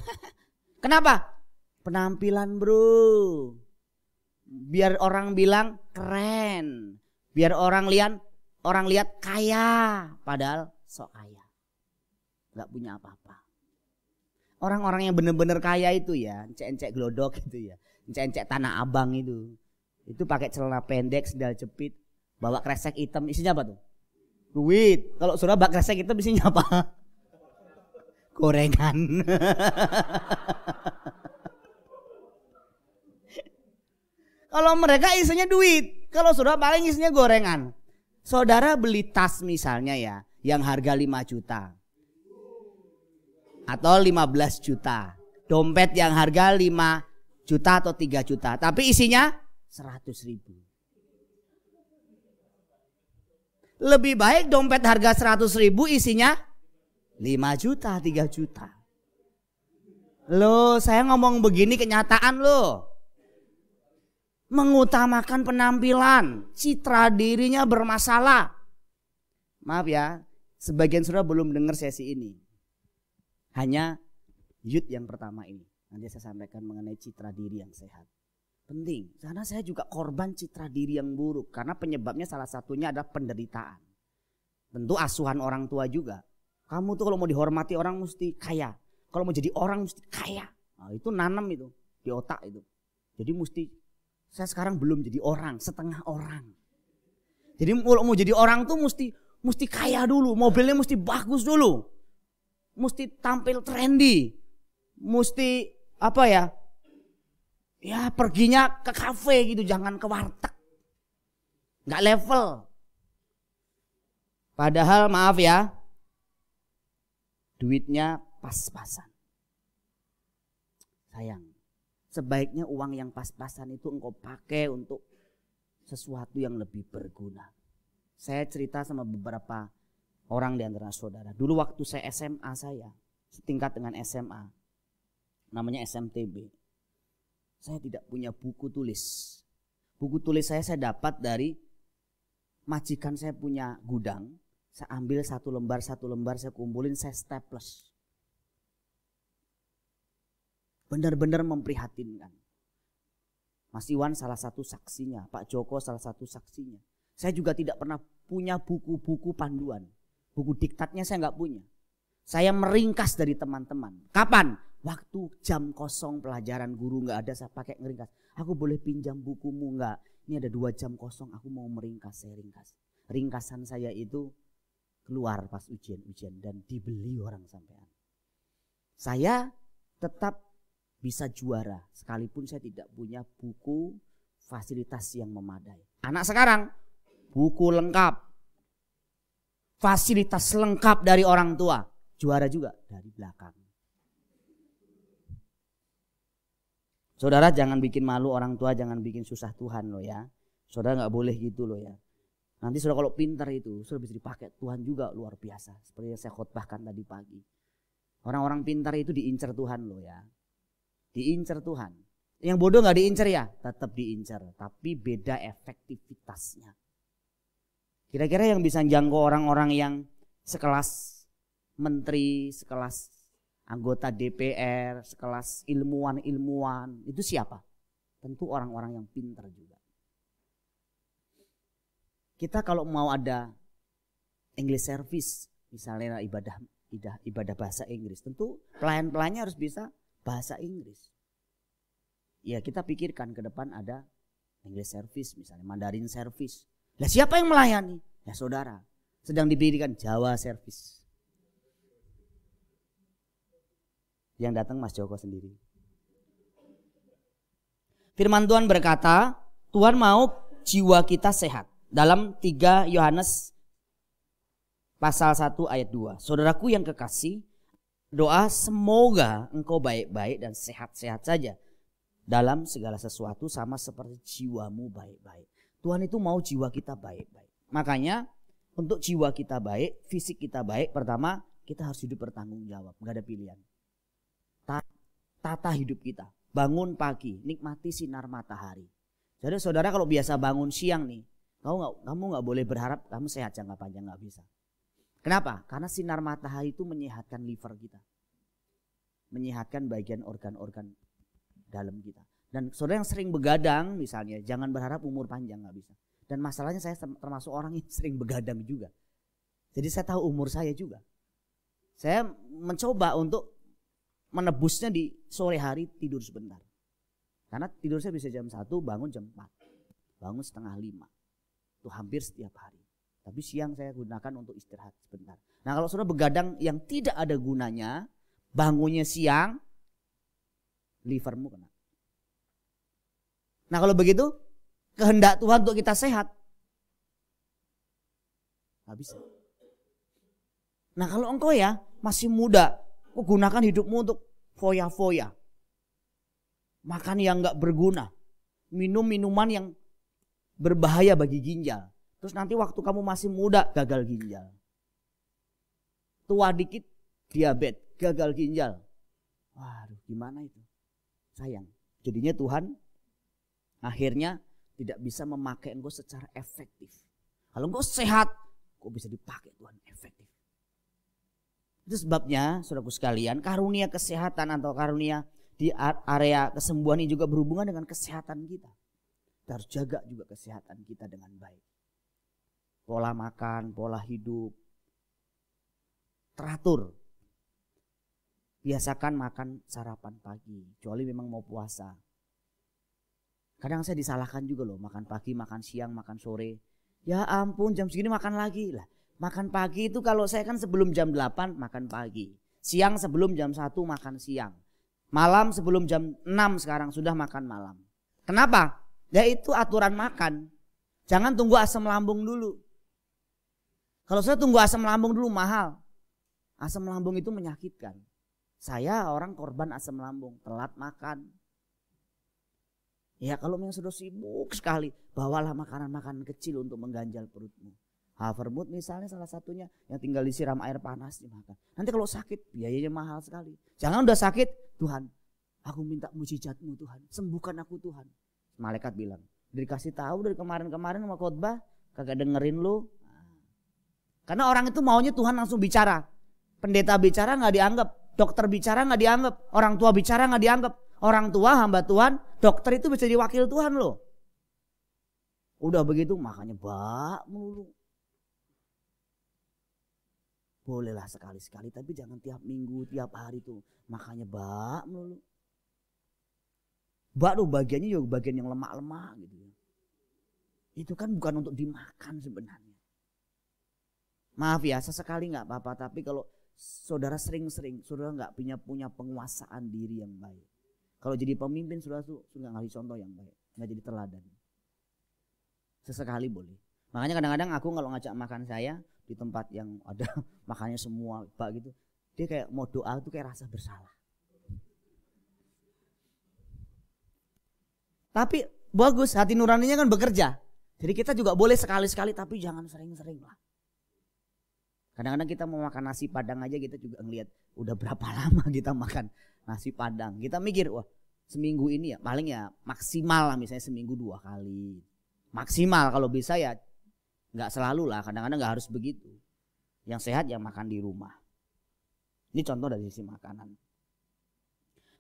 Kenapa? Penampilan bro biar orang bilang keren, biar orang lihat orang lihat kaya, padahal sok kaya, nggak punya apa-apa. Orang-orang yang bener-bener kaya itu ya, encek-encek glodok itu ya, encek-encek tanah abang itu, itu pakai celana pendek, sendal jepit, bawa kresek hitam, isinya apa tuh? Duit. Kalau sudah bawa kresek hitam isinya apa? Gorengan. Kalau mereka isinya duit. Kalau saudara paling isinya gorengan. Saudara beli tas misalnya ya. Yang harga 5 juta. Atau 15 juta. Dompet yang harga 5 juta atau 3 juta. Tapi isinya 100 ribu. Lebih baik dompet harga 100 ribu isinya 5 juta, 3 juta. Loh saya ngomong begini kenyataan loh mengutamakan penampilan, citra dirinya bermasalah. Maaf ya, sebagian sudah belum dengar sesi ini. Hanya yud yang pertama ini. Nanti saya sampaikan mengenai citra diri yang sehat. Penting, karena saya juga korban citra diri yang buruk. Karena penyebabnya salah satunya adalah penderitaan. Tentu asuhan orang tua juga. Kamu tuh kalau mau dihormati orang mesti kaya. Kalau mau jadi orang mesti kaya. Nah, itu nanam itu di otak itu. Jadi mesti saya sekarang belum jadi orang, setengah orang. Jadi kalau mau jadi orang tuh mesti mesti kaya dulu, mobilnya mesti bagus dulu. Mesti tampil trendy. Mesti apa ya? Ya perginya ke kafe gitu, jangan ke warteg. Nggak level. Padahal maaf ya, duitnya pas-pasan. Sayang, sebaiknya uang yang pas-pasan itu engkau pakai untuk sesuatu yang lebih berguna. Saya cerita sama beberapa orang di antara saudara. Dulu waktu saya SMA saya, setingkat dengan SMA, namanya SMTB. Saya tidak punya buku tulis. Buku tulis saya saya dapat dari majikan saya punya gudang. Saya ambil satu lembar, satu lembar, saya kumpulin, saya staples. Benar-benar memprihatinkan. Mas Iwan salah satu saksinya, Pak Joko salah satu saksinya. Saya juga tidak pernah punya buku-buku panduan. Buku diktatnya saya nggak punya. Saya meringkas dari teman-teman. Kapan? Waktu jam kosong pelajaran guru nggak ada saya pakai ngeringkas. Aku boleh pinjam bukumu nggak? Ini ada dua jam kosong aku mau meringkas, saya ringkas. Ringkasan saya itu keluar pas ujian-ujian dan dibeli orang sampean. Saya tetap bisa juara sekalipun saya tidak punya buku fasilitas yang memadai. Anak sekarang buku lengkap, fasilitas lengkap dari orang tua, juara juga dari belakang. Saudara jangan bikin malu orang tua, jangan bikin susah Tuhan loh ya. Saudara nggak boleh gitu loh ya. Nanti sudah kalau pintar itu, sudah bisa dipakai Tuhan juga luar biasa. Seperti yang saya khotbahkan tadi pagi. Orang-orang pintar itu diincar Tuhan loh ya. Diincar Tuhan. Yang bodoh nggak diincar ya, tetap diincar. Tapi beda efektivitasnya. Kira-kira yang bisa jangkau orang-orang yang sekelas menteri, sekelas anggota DPR, sekelas ilmuwan-ilmuwan, itu siapa? Tentu orang-orang yang pintar juga. Kita kalau mau ada English service, misalnya ibadah ibadah, ibadah bahasa Inggris, tentu pelayan-pelayannya harus bisa bahasa Inggris. Ya kita pikirkan ke depan ada English service misalnya, Mandarin service. Lah siapa yang melayani? Ya saudara. Sedang diberikan Jawa service. Yang datang Mas Joko sendiri. Firman Tuhan berkata, Tuhan mau jiwa kita sehat dalam 3 Yohanes pasal 1 ayat 2. Saudaraku yang kekasih, doa semoga engkau baik-baik dan sehat-sehat saja dalam segala sesuatu sama seperti jiwamu baik-baik. Tuhan itu mau jiwa kita baik-baik. Makanya untuk jiwa kita baik, fisik kita baik, pertama kita harus hidup bertanggung jawab, nggak ada pilihan. Tata hidup kita, bangun pagi, nikmati sinar matahari. Jadi saudara kalau biasa bangun siang nih, Kamu nggak kamu nggak boleh berharap kamu sehat jangka panjang nggak bisa. Kenapa? Karena sinar matahari itu menyehatkan liver kita, menyehatkan bagian organ-organ dalam kita. Dan saudara yang sering begadang misalnya, jangan berharap umur panjang nggak bisa. Dan masalahnya saya termasuk orang yang sering begadang juga. Jadi saya tahu umur saya juga. Saya mencoba untuk menebusnya di sore hari tidur sebentar. Karena tidur saya bisa jam 1, bangun jam 4. Bangun setengah 5 itu hampir setiap hari. Tapi siang saya gunakan untuk istirahat sebentar. Nah kalau sudah begadang yang tidak ada gunanya, bangunnya siang, livermu kena. Nah kalau begitu, kehendak Tuhan untuk kita sehat. Gak bisa. Nah kalau engkau ya masih muda, kau gunakan hidupmu untuk foya-foya. Makan yang gak berguna. Minum minuman yang berbahaya bagi ginjal. Terus nanti waktu kamu masih muda gagal ginjal. Tua dikit diabetes, gagal ginjal. Waduh, gimana itu? Sayang. Jadinya Tuhan akhirnya tidak bisa memakai engkau secara efektif. Kalau engkau sehat, kok bisa dipakai Tuhan efektif. Itu sebabnya, saudaraku sekalian, karunia kesehatan atau karunia di area kesembuhan ini juga berhubungan dengan kesehatan kita. Kita harus jaga juga kesehatan kita dengan baik. Pola makan, pola hidup. Teratur. Biasakan makan sarapan pagi. Kecuali memang mau puasa. Kadang saya disalahkan juga loh. Makan pagi, makan siang, makan sore. Ya ampun jam segini makan lagi lah. Makan pagi itu kalau saya kan sebelum jam 8 makan pagi. Siang sebelum jam 1 makan siang. Malam sebelum jam 6 sekarang sudah makan malam. Kenapa? Ya itu aturan makan. Jangan tunggu asam lambung dulu. Kalau saya tunggu asam lambung dulu mahal. Asam lambung itu menyakitkan. Saya orang korban asam lambung, telat makan. Ya kalau memang sudah sibuk sekali, bawalah makanan-makanan kecil untuk mengganjal perutmu. Havermut misalnya salah satunya yang tinggal disiram air panas dimakan. Nanti kalau sakit biayanya mahal sekali. Jangan udah sakit, Tuhan aku minta mujizatmu Tuhan. Sembuhkan aku Tuhan. Malaikat bilang, dikasih tahu dari kemarin-kemarin sama khotbah, kagak dengerin lu. Karena orang itu maunya Tuhan langsung bicara. Pendeta bicara nggak dianggap, dokter bicara nggak dianggap, orang tua bicara nggak dianggap. Orang tua hamba Tuhan, dokter itu bisa jadi wakil Tuhan loh. Udah begitu makanya bak melulu. Bolehlah sekali-sekali tapi jangan tiap minggu, tiap hari tuh. Makanya bak melulu. Bak tuh bagiannya juga bagian yang lemak-lemak gitu. Ya. Itu kan bukan untuk dimakan sebenarnya. Maaf ya, sesekali nggak apa-apa. Tapi kalau saudara sering-sering, saudara nggak punya punya penguasaan diri yang baik. Kalau jadi pemimpin saudara tuh sudah ngasih contoh yang baik, nggak jadi teladan. Sesekali boleh. Makanya kadang-kadang aku kalau ngajak makan saya, di tempat yang ada makannya semua bak gitu dia kayak mau doa tuh kayak rasa bersalah tapi bagus hati nuraninya kan bekerja jadi kita juga boleh sekali-sekali tapi jangan sering-sering lah kadang-kadang kita mau makan nasi padang aja kita juga ngelihat udah berapa lama kita makan nasi padang kita mikir wah seminggu ini ya paling ya maksimal lah misalnya seminggu dua kali maksimal kalau bisa ya Nggak selalu lah, kadang-kadang nggak harus begitu. Yang sehat yang makan di rumah. Ini contoh dari sisi makanan.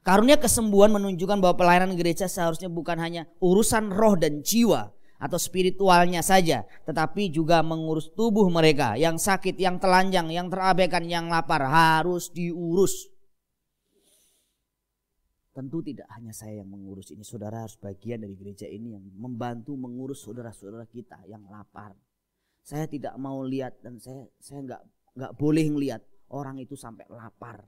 Karunia kesembuhan menunjukkan bahwa pelayanan gereja seharusnya bukan hanya urusan roh dan jiwa atau spiritualnya saja, tetapi juga mengurus tubuh mereka yang sakit, yang telanjang, yang terabaikan, yang lapar harus diurus. Tentu tidak hanya saya yang mengurus ini, saudara harus bagian dari gereja ini yang membantu mengurus saudara-saudara kita yang lapar, saya tidak mau lihat dan saya saya nggak nggak boleh ngelihat orang itu sampai lapar.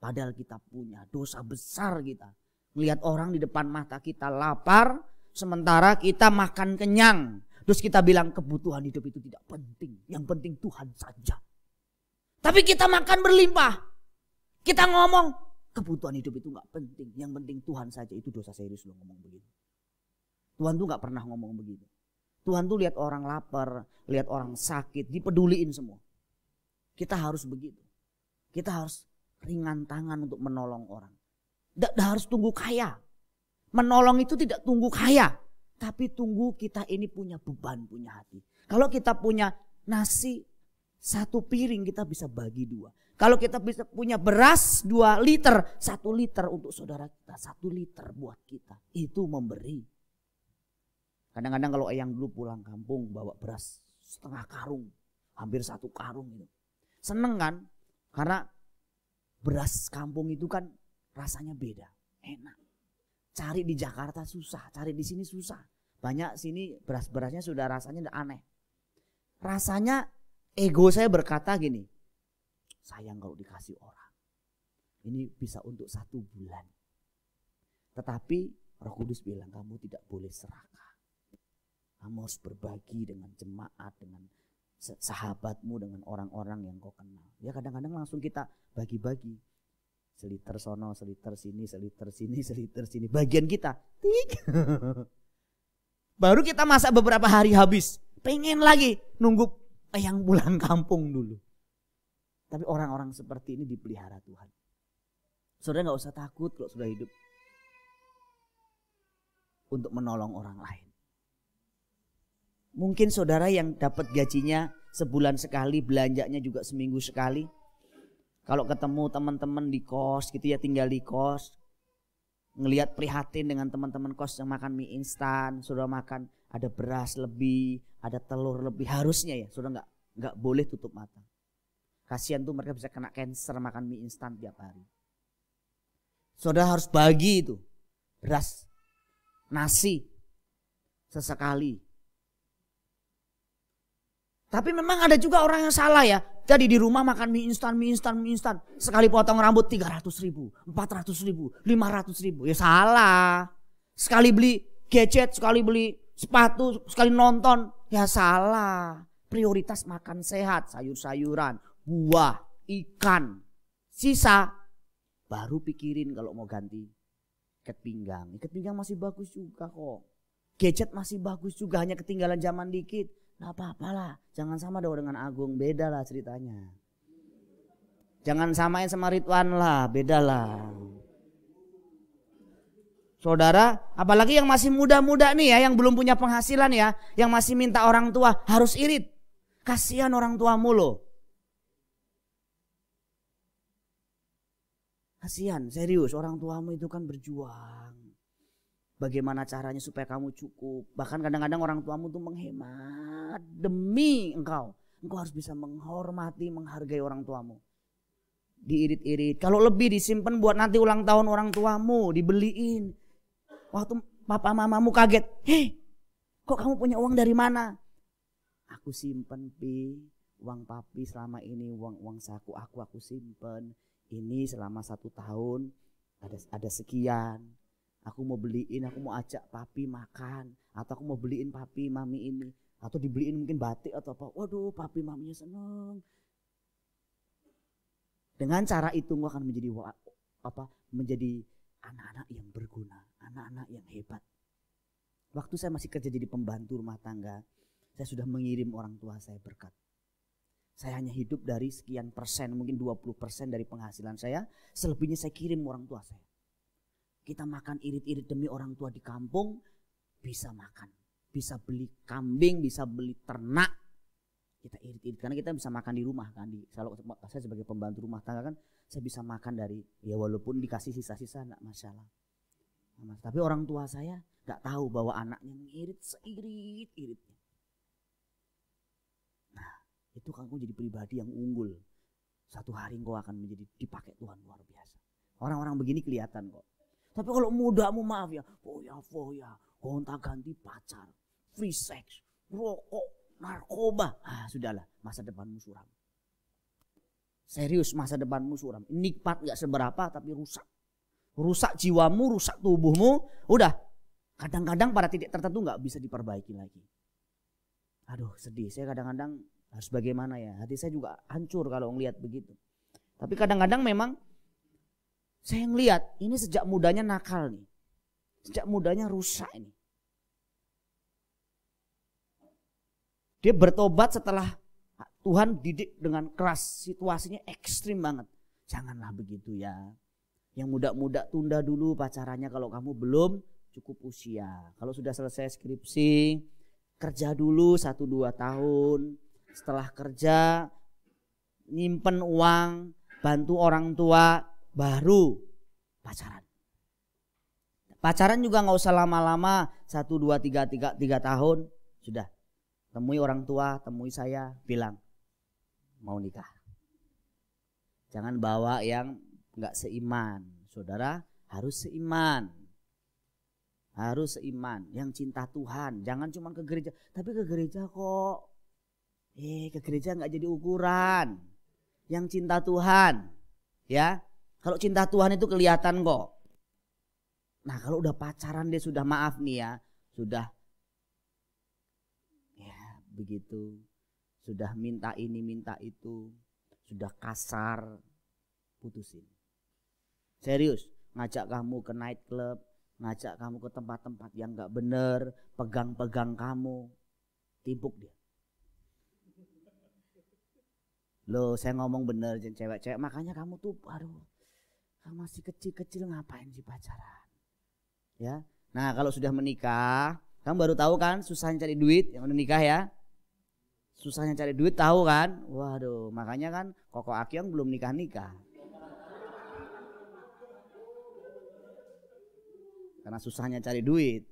Padahal kita punya dosa besar kita. Melihat orang di depan mata kita lapar, sementara kita makan kenyang. Terus kita bilang kebutuhan hidup itu tidak penting. Yang penting Tuhan saja. Tapi kita makan berlimpah. Kita ngomong kebutuhan hidup itu nggak penting. Yang penting Tuhan saja. Itu dosa serius loh ngomong begitu. Tuhan tuh nggak pernah ngomong begitu. Tuhan tuh lihat orang lapar, lihat orang sakit, dipeduliin semua. Kita harus begitu. Kita harus ringan tangan untuk menolong orang. Tidak harus tunggu kaya. Menolong itu tidak tunggu kaya. Tapi tunggu kita ini punya beban, punya hati. Kalau kita punya nasi satu piring kita bisa bagi dua. Kalau kita bisa punya beras dua liter, satu liter untuk saudara kita, satu liter buat kita. Itu memberi. Kadang-kadang kalau Eyang dulu pulang kampung bawa beras setengah karung, hampir satu karung gitu. Seneng kan? Karena beras kampung itu kan rasanya beda, enak. Cari di Jakarta susah, cari di sini susah. Banyak sini beras-berasnya sudah rasanya udah aneh. Rasanya ego saya berkata gini, sayang kalau dikasih orang. Ini bisa untuk satu bulan. Tetapi Roh Kudus bilang kamu tidak boleh serakah. Kamu harus berbagi dengan jemaat, dengan sahabatmu, dengan orang-orang yang kau kenal. Ya kadang-kadang langsung kita bagi-bagi. Seliter sono, seliter sini, seliter sini, seliter sini. Bagian kita. Tik. Baru kita masak beberapa hari habis. Pengen lagi nunggu yang pulang kampung dulu. Tapi orang-orang seperti ini dipelihara Tuhan. Saudara nggak usah takut kalau sudah hidup untuk menolong orang lain. Mungkin saudara yang dapat gajinya sebulan sekali, belanjanya juga seminggu sekali. Kalau ketemu teman-teman di kos gitu ya tinggal di kos. Ngelihat prihatin dengan teman-teman kos yang makan mie instan, sudah makan ada beras lebih, ada telur lebih. Harusnya ya, sudah nggak nggak boleh tutup mata. Kasihan tuh mereka bisa kena cancer makan mie instan tiap hari. Saudara harus bagi itu. Beras, nasi, sesekali tapi memang ada juga orang yang salah ya. Jadi di rumah makan mie instan, mie instan, mie instan. Sekali potong rambut 300 ribu, 400 ribu, 500 ribu. Ya salah. Sekali beli gadget, sekali beli sepatu, sekali nonton. Ya salah. Prioritas makan sehat, sayur-sayuran, buah, ikan. Sisa baru pikirin kalau mau ganti ikat pinggang. Ikat pinggang masih bagus juga kok. Gadget masih bagus juga, hanya ketinggalan zaman dikit. Gak apa-apa lah. Jangan sama dong dengan Agung. Beda lah ceritanya. Jangan samain sama Ridwan lah. Beda lah. Saudara, apalagi yang masih muda-muda nih ya, yang belum punya penghasilan ya, yang masih minta orang tua harus irit. Kasihan orang tuamu loh. Kasihan, serius orang tuamu itu kan berjuang bagaimana caranya supaya kamu cukup. Bahkan kadang-kadang orang tuamu tuh menghemat demi engkau. Engkau harus bisa menghormati, menghargai orang tuamu. Diirit-irit. Kalau lebih disimpan buat nanti ulang tahun orang tuamu, dibeliin. Waktu papa mamamu kaget, hei kok kamu punya uang dari mana? Aku simpen pi, uang papi selama ini uang uang saku aku aku simpen. Ini selama satu tahun ada ada sekian Aku mau beliin, aku mau ajak papi makan. Atau aku mau beliin papi mami ini. Atau dibeliin mungkin batik atau apa. Waduh papi maminya seneng. Dengan cara itu gue akan menjadi apa? Menjadi anak-anak yang berguna, anak-anak yang hebat. Waktu saya masih kerja jadi pembantu rumah tangga, saya sudah mengirim orang tua saya berkat. Saya hanya hidup dari sekian persen, mungkin 20 persen dari penghasilan saya. Selebihnya saya kirim orang tua saya. Kita makan irit-irit demi orang tua di kampung, bisa makan. Bisa beli kambing, bisa beli ternak. Kita irit-irit karena kita bisa makan di rumah kan. Di, kalau saya sebagai pembantu rumah tangga kan, saya bisa makan dari ya walaupun dikasih sisa-sisa enggak masalah. Nah, tapi orang tua saya nggak tahu bahwa anaknya ngirit seirit-iritnya. Nah, itu kamu jadi pribadi yang unggul. Satu hari engkau akan menjadi dipakai Tuhan luar biasa. Orang-orang begini kelihatan kok. Tapi kalau mudamu maaf ya, foya-foya, gonta ganti pacar, free sex, rokok, narkoba. Ah sudahlah, masa depanmu suram. Serius masa depanmu suram. Nikmat gak seberapa tapi rusak. Rusak jiwamu, rusak tubuhmu. Udah, kadang-kadang pada titik tertentu gak bisa diperbaiki lagi. Aduh sedih, saya kadang-kadang harus bagaimana ya. Hati saya juga hancur kalau ngelihat begitu. Tapi kadang-kadang memang saya ngelihat ini sejak mudanya nakal nih. Sejak mudanya rusak ini. Dia bertobat setelah Tuhan didik dengan keras. Situasinya ekstrim banget. Janganlah begitu ya. Yang muda-muda tunda dulu pacarannya kalau kamu belum cukup usia. Kalau sudah selesai skripsi, kerja dulu satu dua tahun. Setelah kerja, nyimpen uang, bantu orang tua, baru pacaran. Pacaran juga nggak usah lama-lama, satu, dua, tiga, tiga, tiga tahun, sudah. Temui orang tua, temui saya, bilang mau nikah. Jangan bawa yang nggak seiman. Saudara harus seiman. Harus seiman, yang cinta Tuhan. Jangan cuma ke gereja, tapi ke gereja kok. Eh, ke gereja nggak jadi ukuran. Yang cinta Tuhan, ya kalau cinta Tuhan itu kelihatan kok. Nah kalau udah pacaran dia sudah maaf nih ya. Sudah ya begitu. Sudah minta ini minta itu. Sudah kasar. Putusin. Serius. Ngajak kamu ke night club. Ngajak kamu ke tempat-tempat yang gak bener. Pegang-pegang kamu. Timpuk dia. Loh saya ngomong bener cewek-cewek. Makanya kamu tuh aduh masih kecil-kecil ngapain sih pacaran? Ya. Nah, kalau sudah menikah, kamu baru tahu kan susahnya cari duit yang udah nikah ya. Susahnya cari duit tahu kan? Waduh, makanya kan Koko Akyong belum nikah-nikah. Karena susahnya cari duit.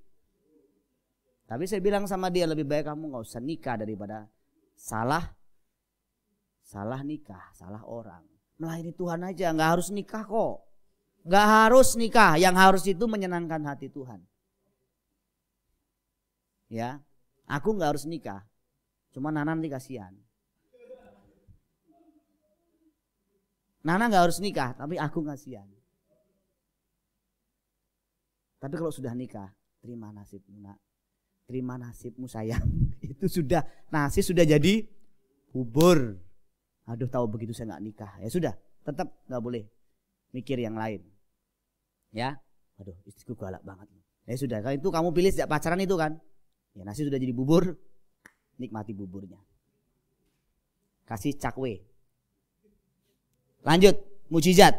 Tapi saya bilang sama dia lebih baik kamu nggak usah nikah daripada salah salah nikah, salah orang melayani Tuhan aja, nggak harus nikah kok. Nggak harus nikah, yang harus itu menyenangkan hati Tuhan. Ya, aku nggak harus nikah, cuma nanti kasihan. Nana nggak harus nikah, tapi aku ngasihan. Tapi kalau sudah nikah, terima nasibmu nak. Terima nasibmu sayang. Itu sudah, nasi sudah jadi bubur. Aduh tahu begitu saya nggak nikah. Ya sudah, tetap nggak boleh mikir yang lain. Ya, aduh istriku galak banget. Ya sudah, kalau itu kamu pilih sejak pacaran itu kan. Ya nasi sudah jadi bubur, nikmati buburnya. Kasih cakwe. Lanjut, mujizat.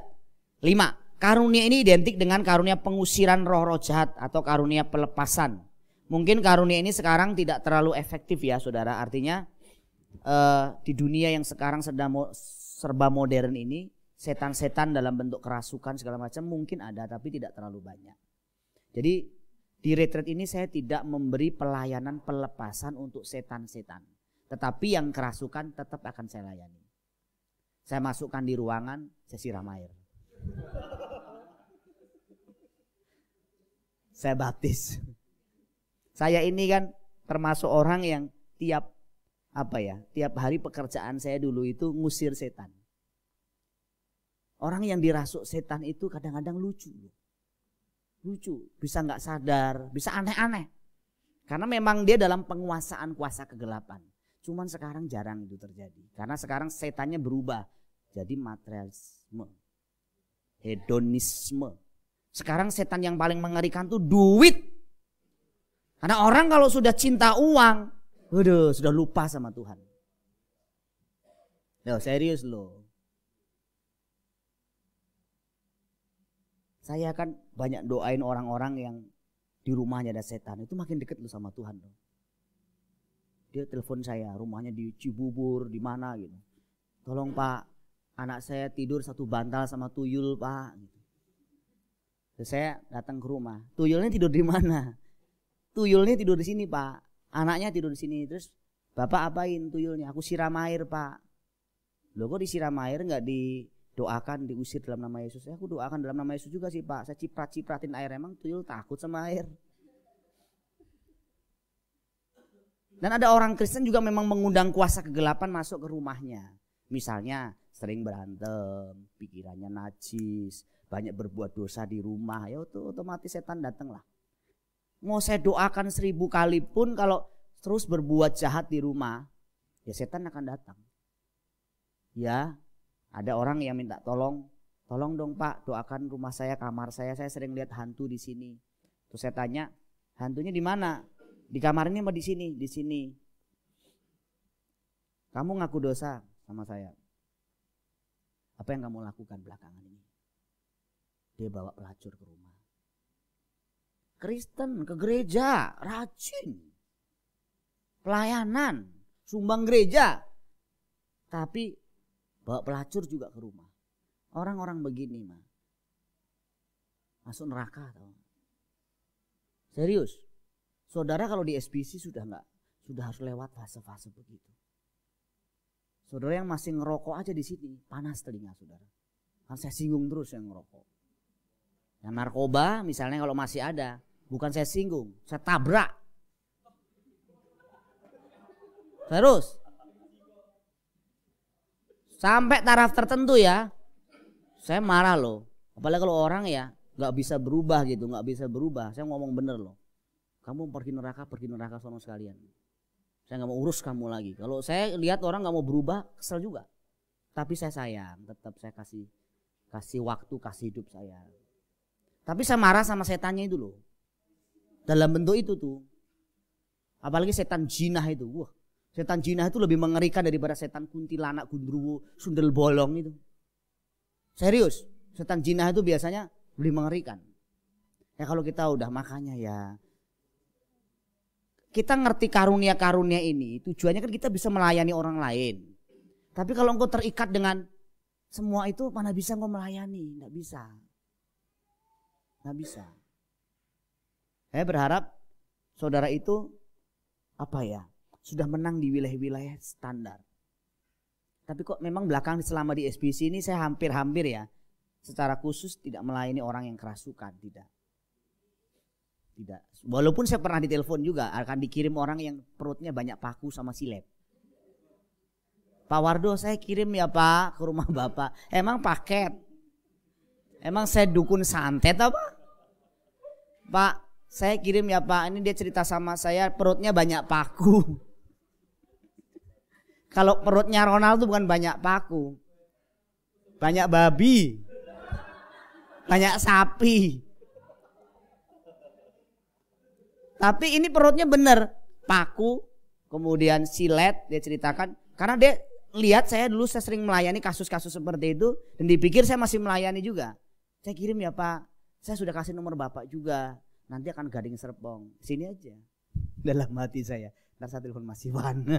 Lima, karunia ini identik dengan karunia pengusiran roh-roh jahat atau karunia pelepasan. Mungkin karunia ini sekarang tidak terlalu efektif ya saudara. Artinya uh, di dunia yang sekarang sedang mo serba modern ini, setan-setan dalam bentuk kerasukan segala macam mungkin ada tapi tidak terlalu banyak. Jadi di retreat ini saya tidak memberi pelayanan pelepasan untuk setan-setan. Tetapi yang kerasukan tetap akan saya layani. Saya masukkan di ruangan, saya siram air. saya baptis. Saya ini kan termasuk orang yang tiap apa ya, tiap hari pekerjaan saya dulu itu ngusir setan. Orang yang dirasuk setan itu kadang-kadang lucu lucu, bisa nggak sadar, bisa aneh-aneh. Karena memang dia dalam penguasaan kuasa kegelapan. Cuman sekarang jarang itu terjadi. Karena sekarang setannya berubah jadi materialisme, hedonisme. Sekarang setan yang paling mengerikan tuh duit. Karena orang kalau sudah cinta uang, waduh, sudah lupa sama Tuhan. Loh, serius loh. Saya kan banyak doain orang-orang yang di rumahnya ada setan. Itu makin deket lu sama Tuhan dong. Dia telepon saya, rumahnya di Cibubur, di mana gitu. Tolong Pak, anak saya tidur satu bantal sama tuyul Pak. Gitu. Terus saya datang ke rumah. Tuyulnya tidur di mana? Tuyulnya tidur di sini Pak. Anaknya tidur di sini. Terus Bapak apain tuyulnya? Aku siram air Pak. Loh kok disiram air nggak di doakan diusir dalam nama Yesus. Ya, aku doakan dalam nama Yesus juga sih Pak. Saya ciprat-cipratin air emang tuyul takut sama air. Dan ada orang Kristen juga memang mengundang kuasa kegelapan masuk ke rumahnya. Misalnya sering berantem, pikirannya najis, banyak berbuat dosa di rumah, ya itu otomatis setan datang lah. Mau saya doakan seribu kali pun kalau terus berbuat jahat di rumah, ya setan akan datang. Ya, ada orang yang minta tolong, tolong dong Pak, doakan rumah saya, kamar saya, saya sering lihat hantu di sini. Terus saya tanya, hantunya di mana? Di kamar ini apa di sini? Di sini. Kamu ngaku dosa sama saya. Apa yang kamu lakukan belakangan ini? Dia bawa pelacur ke rumah. Kristen ke gereja, rajin. Pelayanan, sumbang gereja. Tapi Bawa pelacur juga ke rumah. Orang-orang begini mah. Masuk neraka tau. Serius. Saudara kalau di SPC sudah enggak sudah harus lewat fase-fase begitu. Saudara yang masih ngerokok aja di sini, panas telinga saudara. Kan saya singgung terus yang ngerokok. Yang narkoba misalnya kalau masih ada, bukan saya singgung, saya tabrak. Terus, Sampai taraf tertentu ya. Saya marah loh. Apalagi kalau orang ya nggak bisa berubah gitu, nggak bisa berubah. Saya ngomong bener loh. Kamu pergi neraka, pergi neraka sama sekalian. Saya nggak mau urus kamu lagi. Kalau saya lihat orang nggak mau berubah, kesel juga. Tapi saya sayang, tetap saya kasih kasih waktu, kasih hidup saya. Tapi saya marah sama setannya itu loh. Dalam bentuk itu tuh. Apalagi setan jinah itu. Wah, Setan jinah itu lebih mengerikan daripada setan kuntilanak, gundruwo, sundel bolong itu. Serius, setan jinah itu biasanya lebih mengerikan. Ya kalau kita udah makanya ya kita ngerti karunia-karunia ini tujuannya kan kita bisa melayani orang lain. Tapi kalau engkau terikat dengan semua itu mana bisa engkau melayani? Nggak bisa. Nggak bisa. Saya berharap saudara itu apa ya sudah menang di wilayah-wilayah standar. Tapi kok memang belakang selama di SBC ini saya hampir-hampir ya secara khusus tidak melayani orang yang kerasukan, tidak. Tidak. Walaupun saya pernah ditelepon juga akan dikirim orang yang perutnya banyak paku sama silep. Pak Wardo saya kirim ya Pak ke rumah Bapak. Emang paket? Emang saya dukun santet apa? Pak, saya kirim ya Pak. Ini dia cerita sama saya perutnya banyak paku. Kalau perutnya Ronald tuh bukan banyak paku. Banyak babi. Banyak sapi. Tapi ini perutnya bener. Paku, kemudian silet dia ceritakan. Karena dia lihat saya dulu saya sering melayani kasus-kasus seperti itu. Dan dipikir saya masih melayani juga. Saya kirim ya Pak. Saya sudah kasih nomor Bapak juga. Nanti akan gading serpong. Sini aja. Dalam hati saya. Ntar saya telepon Mas Iwan.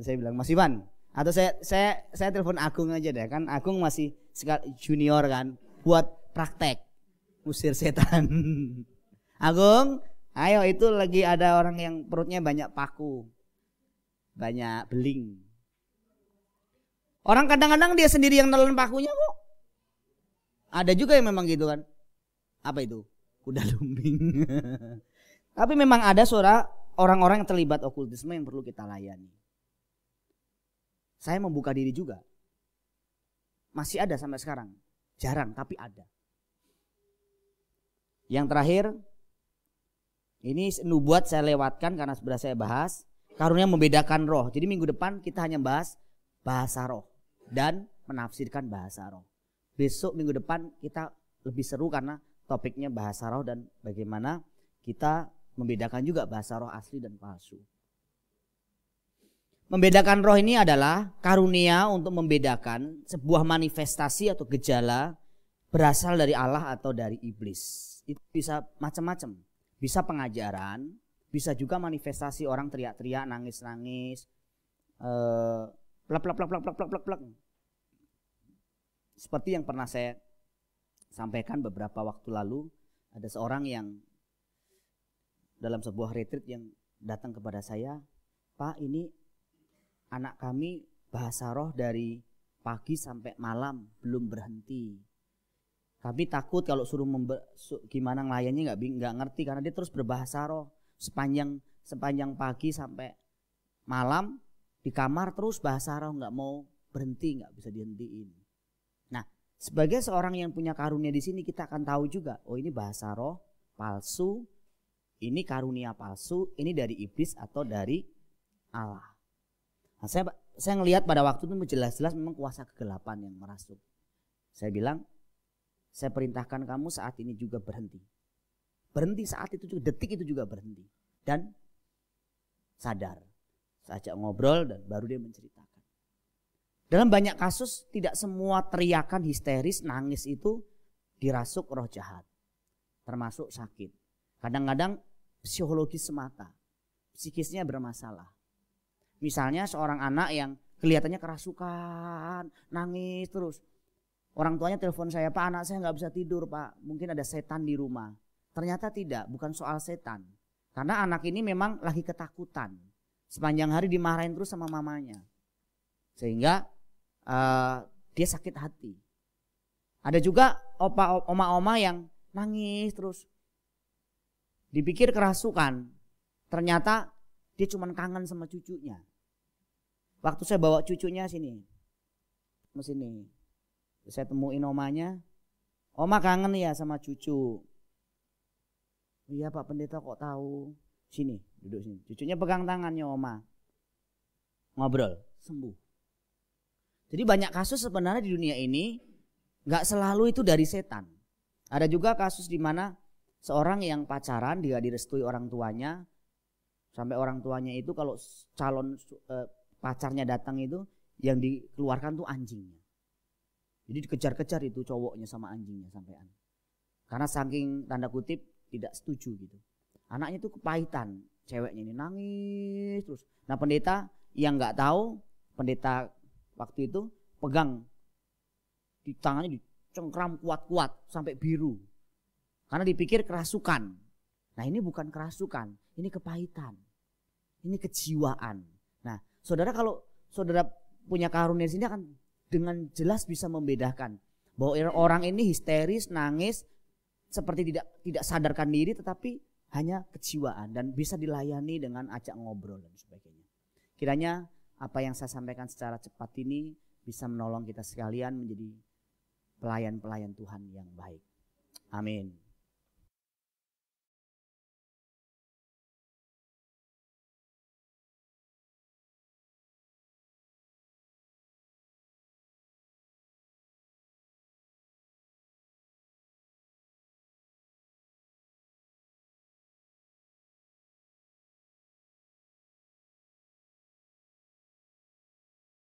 saya bilang Mas Iwan atau saya saya saya telepon Agung aja deh kan Agung masih junior kan buat praktek usir setan. Agung, ayo itu lagi ada orang yang perutnya banyak paku. Banyak beling. Orang kadang-kadang dia sendiri yang nelen pakunya kok. Ada juga yang memang gitu kan. Apa itu? kuda lumbing. Tapi memang ada suara orang-orang yang terlibat okultisme yang perlu kita layani. Saya membuka diri juga. Masih ada sampai sekarang. Jarang tapi ada. Yang terakhir, ini nubuat saya lewatkan karena sebenarnya saya bahas. Karunia membedakan roh. Jadi minggu depan kita hanya bahas bahasa roh dan menafsirkan bahasa roh. Besok minggu depan kita lebih seru karena topiknya bahasa roh dan bagaimana kita membedakan juga bahasa roh asli dan palsu. Membedakan roh ini adalah karunia untuk membedakan sebuah manifestasi atau gejala berasal dari Allah atau dari iblis. Itu bisa macam-macam. Bisa pengajaran, bisa juga manifestasi orang teriak-teriak, nangis-nangis, eh, plak plak plak plak plak plak plak. Seperti yang pernah saya sampaikan beberapa waktu lalu ada seorang yang dalam sebuah retreat yang datang kepada saya, Pak ini anak kami bahasa roh dari pagi sampai malam belum berhenti. Kami takut kalau suruh membe, su, gimana ngelayannya nggak nggak ngerti karena dia terus berbahasa roh sepanjang sepanjang pagi sampai malam di kamar terus bahasa roh nggak mau berhenti nggak bisa dihentiin. Sebagai seorang yang punya karunia di sini kita akan tahu juga, oh ini bahasa roh palsu, ini karunia palsu, ini dari iblis atau dari Allah. Nah, saya saya ngelihat pada waktu itu jelas-jelas memang kuasa kegelapan yang merasuk. Saya bilang, saya perintahkan kamu saat ini juga berhenti. Berhenti saat itu juga, detik itu juga berhenti. Dan sadar. Saya ajak ngobrol dan baru dia menceritakan. Dalam banyak kasus tidak semua teriakan histeris, nangis itu dirasuk roh jahat. Termasuk sakit. Kadang-kadang psikologis semata. Psikisnya bermasalah. Misalnya seorang anak yang kelihatannya kerasukan, nangis terus. Orang tuanya telepon saya, Pak anak saya nggak bisa tidur Pak, mungkin ada setan di rumah. Ternyata tidak, bukan soal setan. Karena anak ini memang lagi ketakutan. Sepanjang hari dimarahin terus sama mamanya. Sehingga uh, dia sakit hati. Ada juga opa oma-oma yang nangis terus. Dipikir kerasukan. Ternyata dia cuma kangen sama cucunya. Waktu saya bawa cucunya sini. Sini. Saya temuin omanya. Oma kangen ya sama cucu. Iya Pak Pendeta kok tahu. Sini, duduk sini. Cucunya pegang tangannya oma. Ngobrol, sembuh. Jadi banyak kasus sebenarnya di dunia ini nggak selalu itu dari setan. Ada juga kasus di mana seorang yang pacaran dia direstui orang tuanya sampai orang tuanya itu kalau calon eh, pacarnya datang itu yang dikeluarkan tuh anjingnya. Jadi dikejar-kejar itu cowoknya sama anjingnya sampean. Karena saking tanda kutip tidak setuju gitu. Anaknya tuh kepahitan, ceweknya ini nangis terus. Nah pendeta yang nggak tahu, pendeta waktu itu pegang di tangannya dicengkram kuat-kuat sampai biru. Karena dipikir kerasukan. Nah ini bukan kerasukan, ini kepahitan. Ini kejiwaan. Nah saudara kalau saudara punya karunia sini akan dengan jelas bisa membedakan bahwa orang ini histeris, nangis, seperti tidak tidak sadarkan diri, tetapi hanya kejiwaan dan bisa dilayani dengan ajak ngobrol dan sebagainya. Kiranya apa yang saya sampaikan secara cepat ini bisa menolong kita sekalian menjadi pelayan-pelayan Tuhan yang baik. Amin.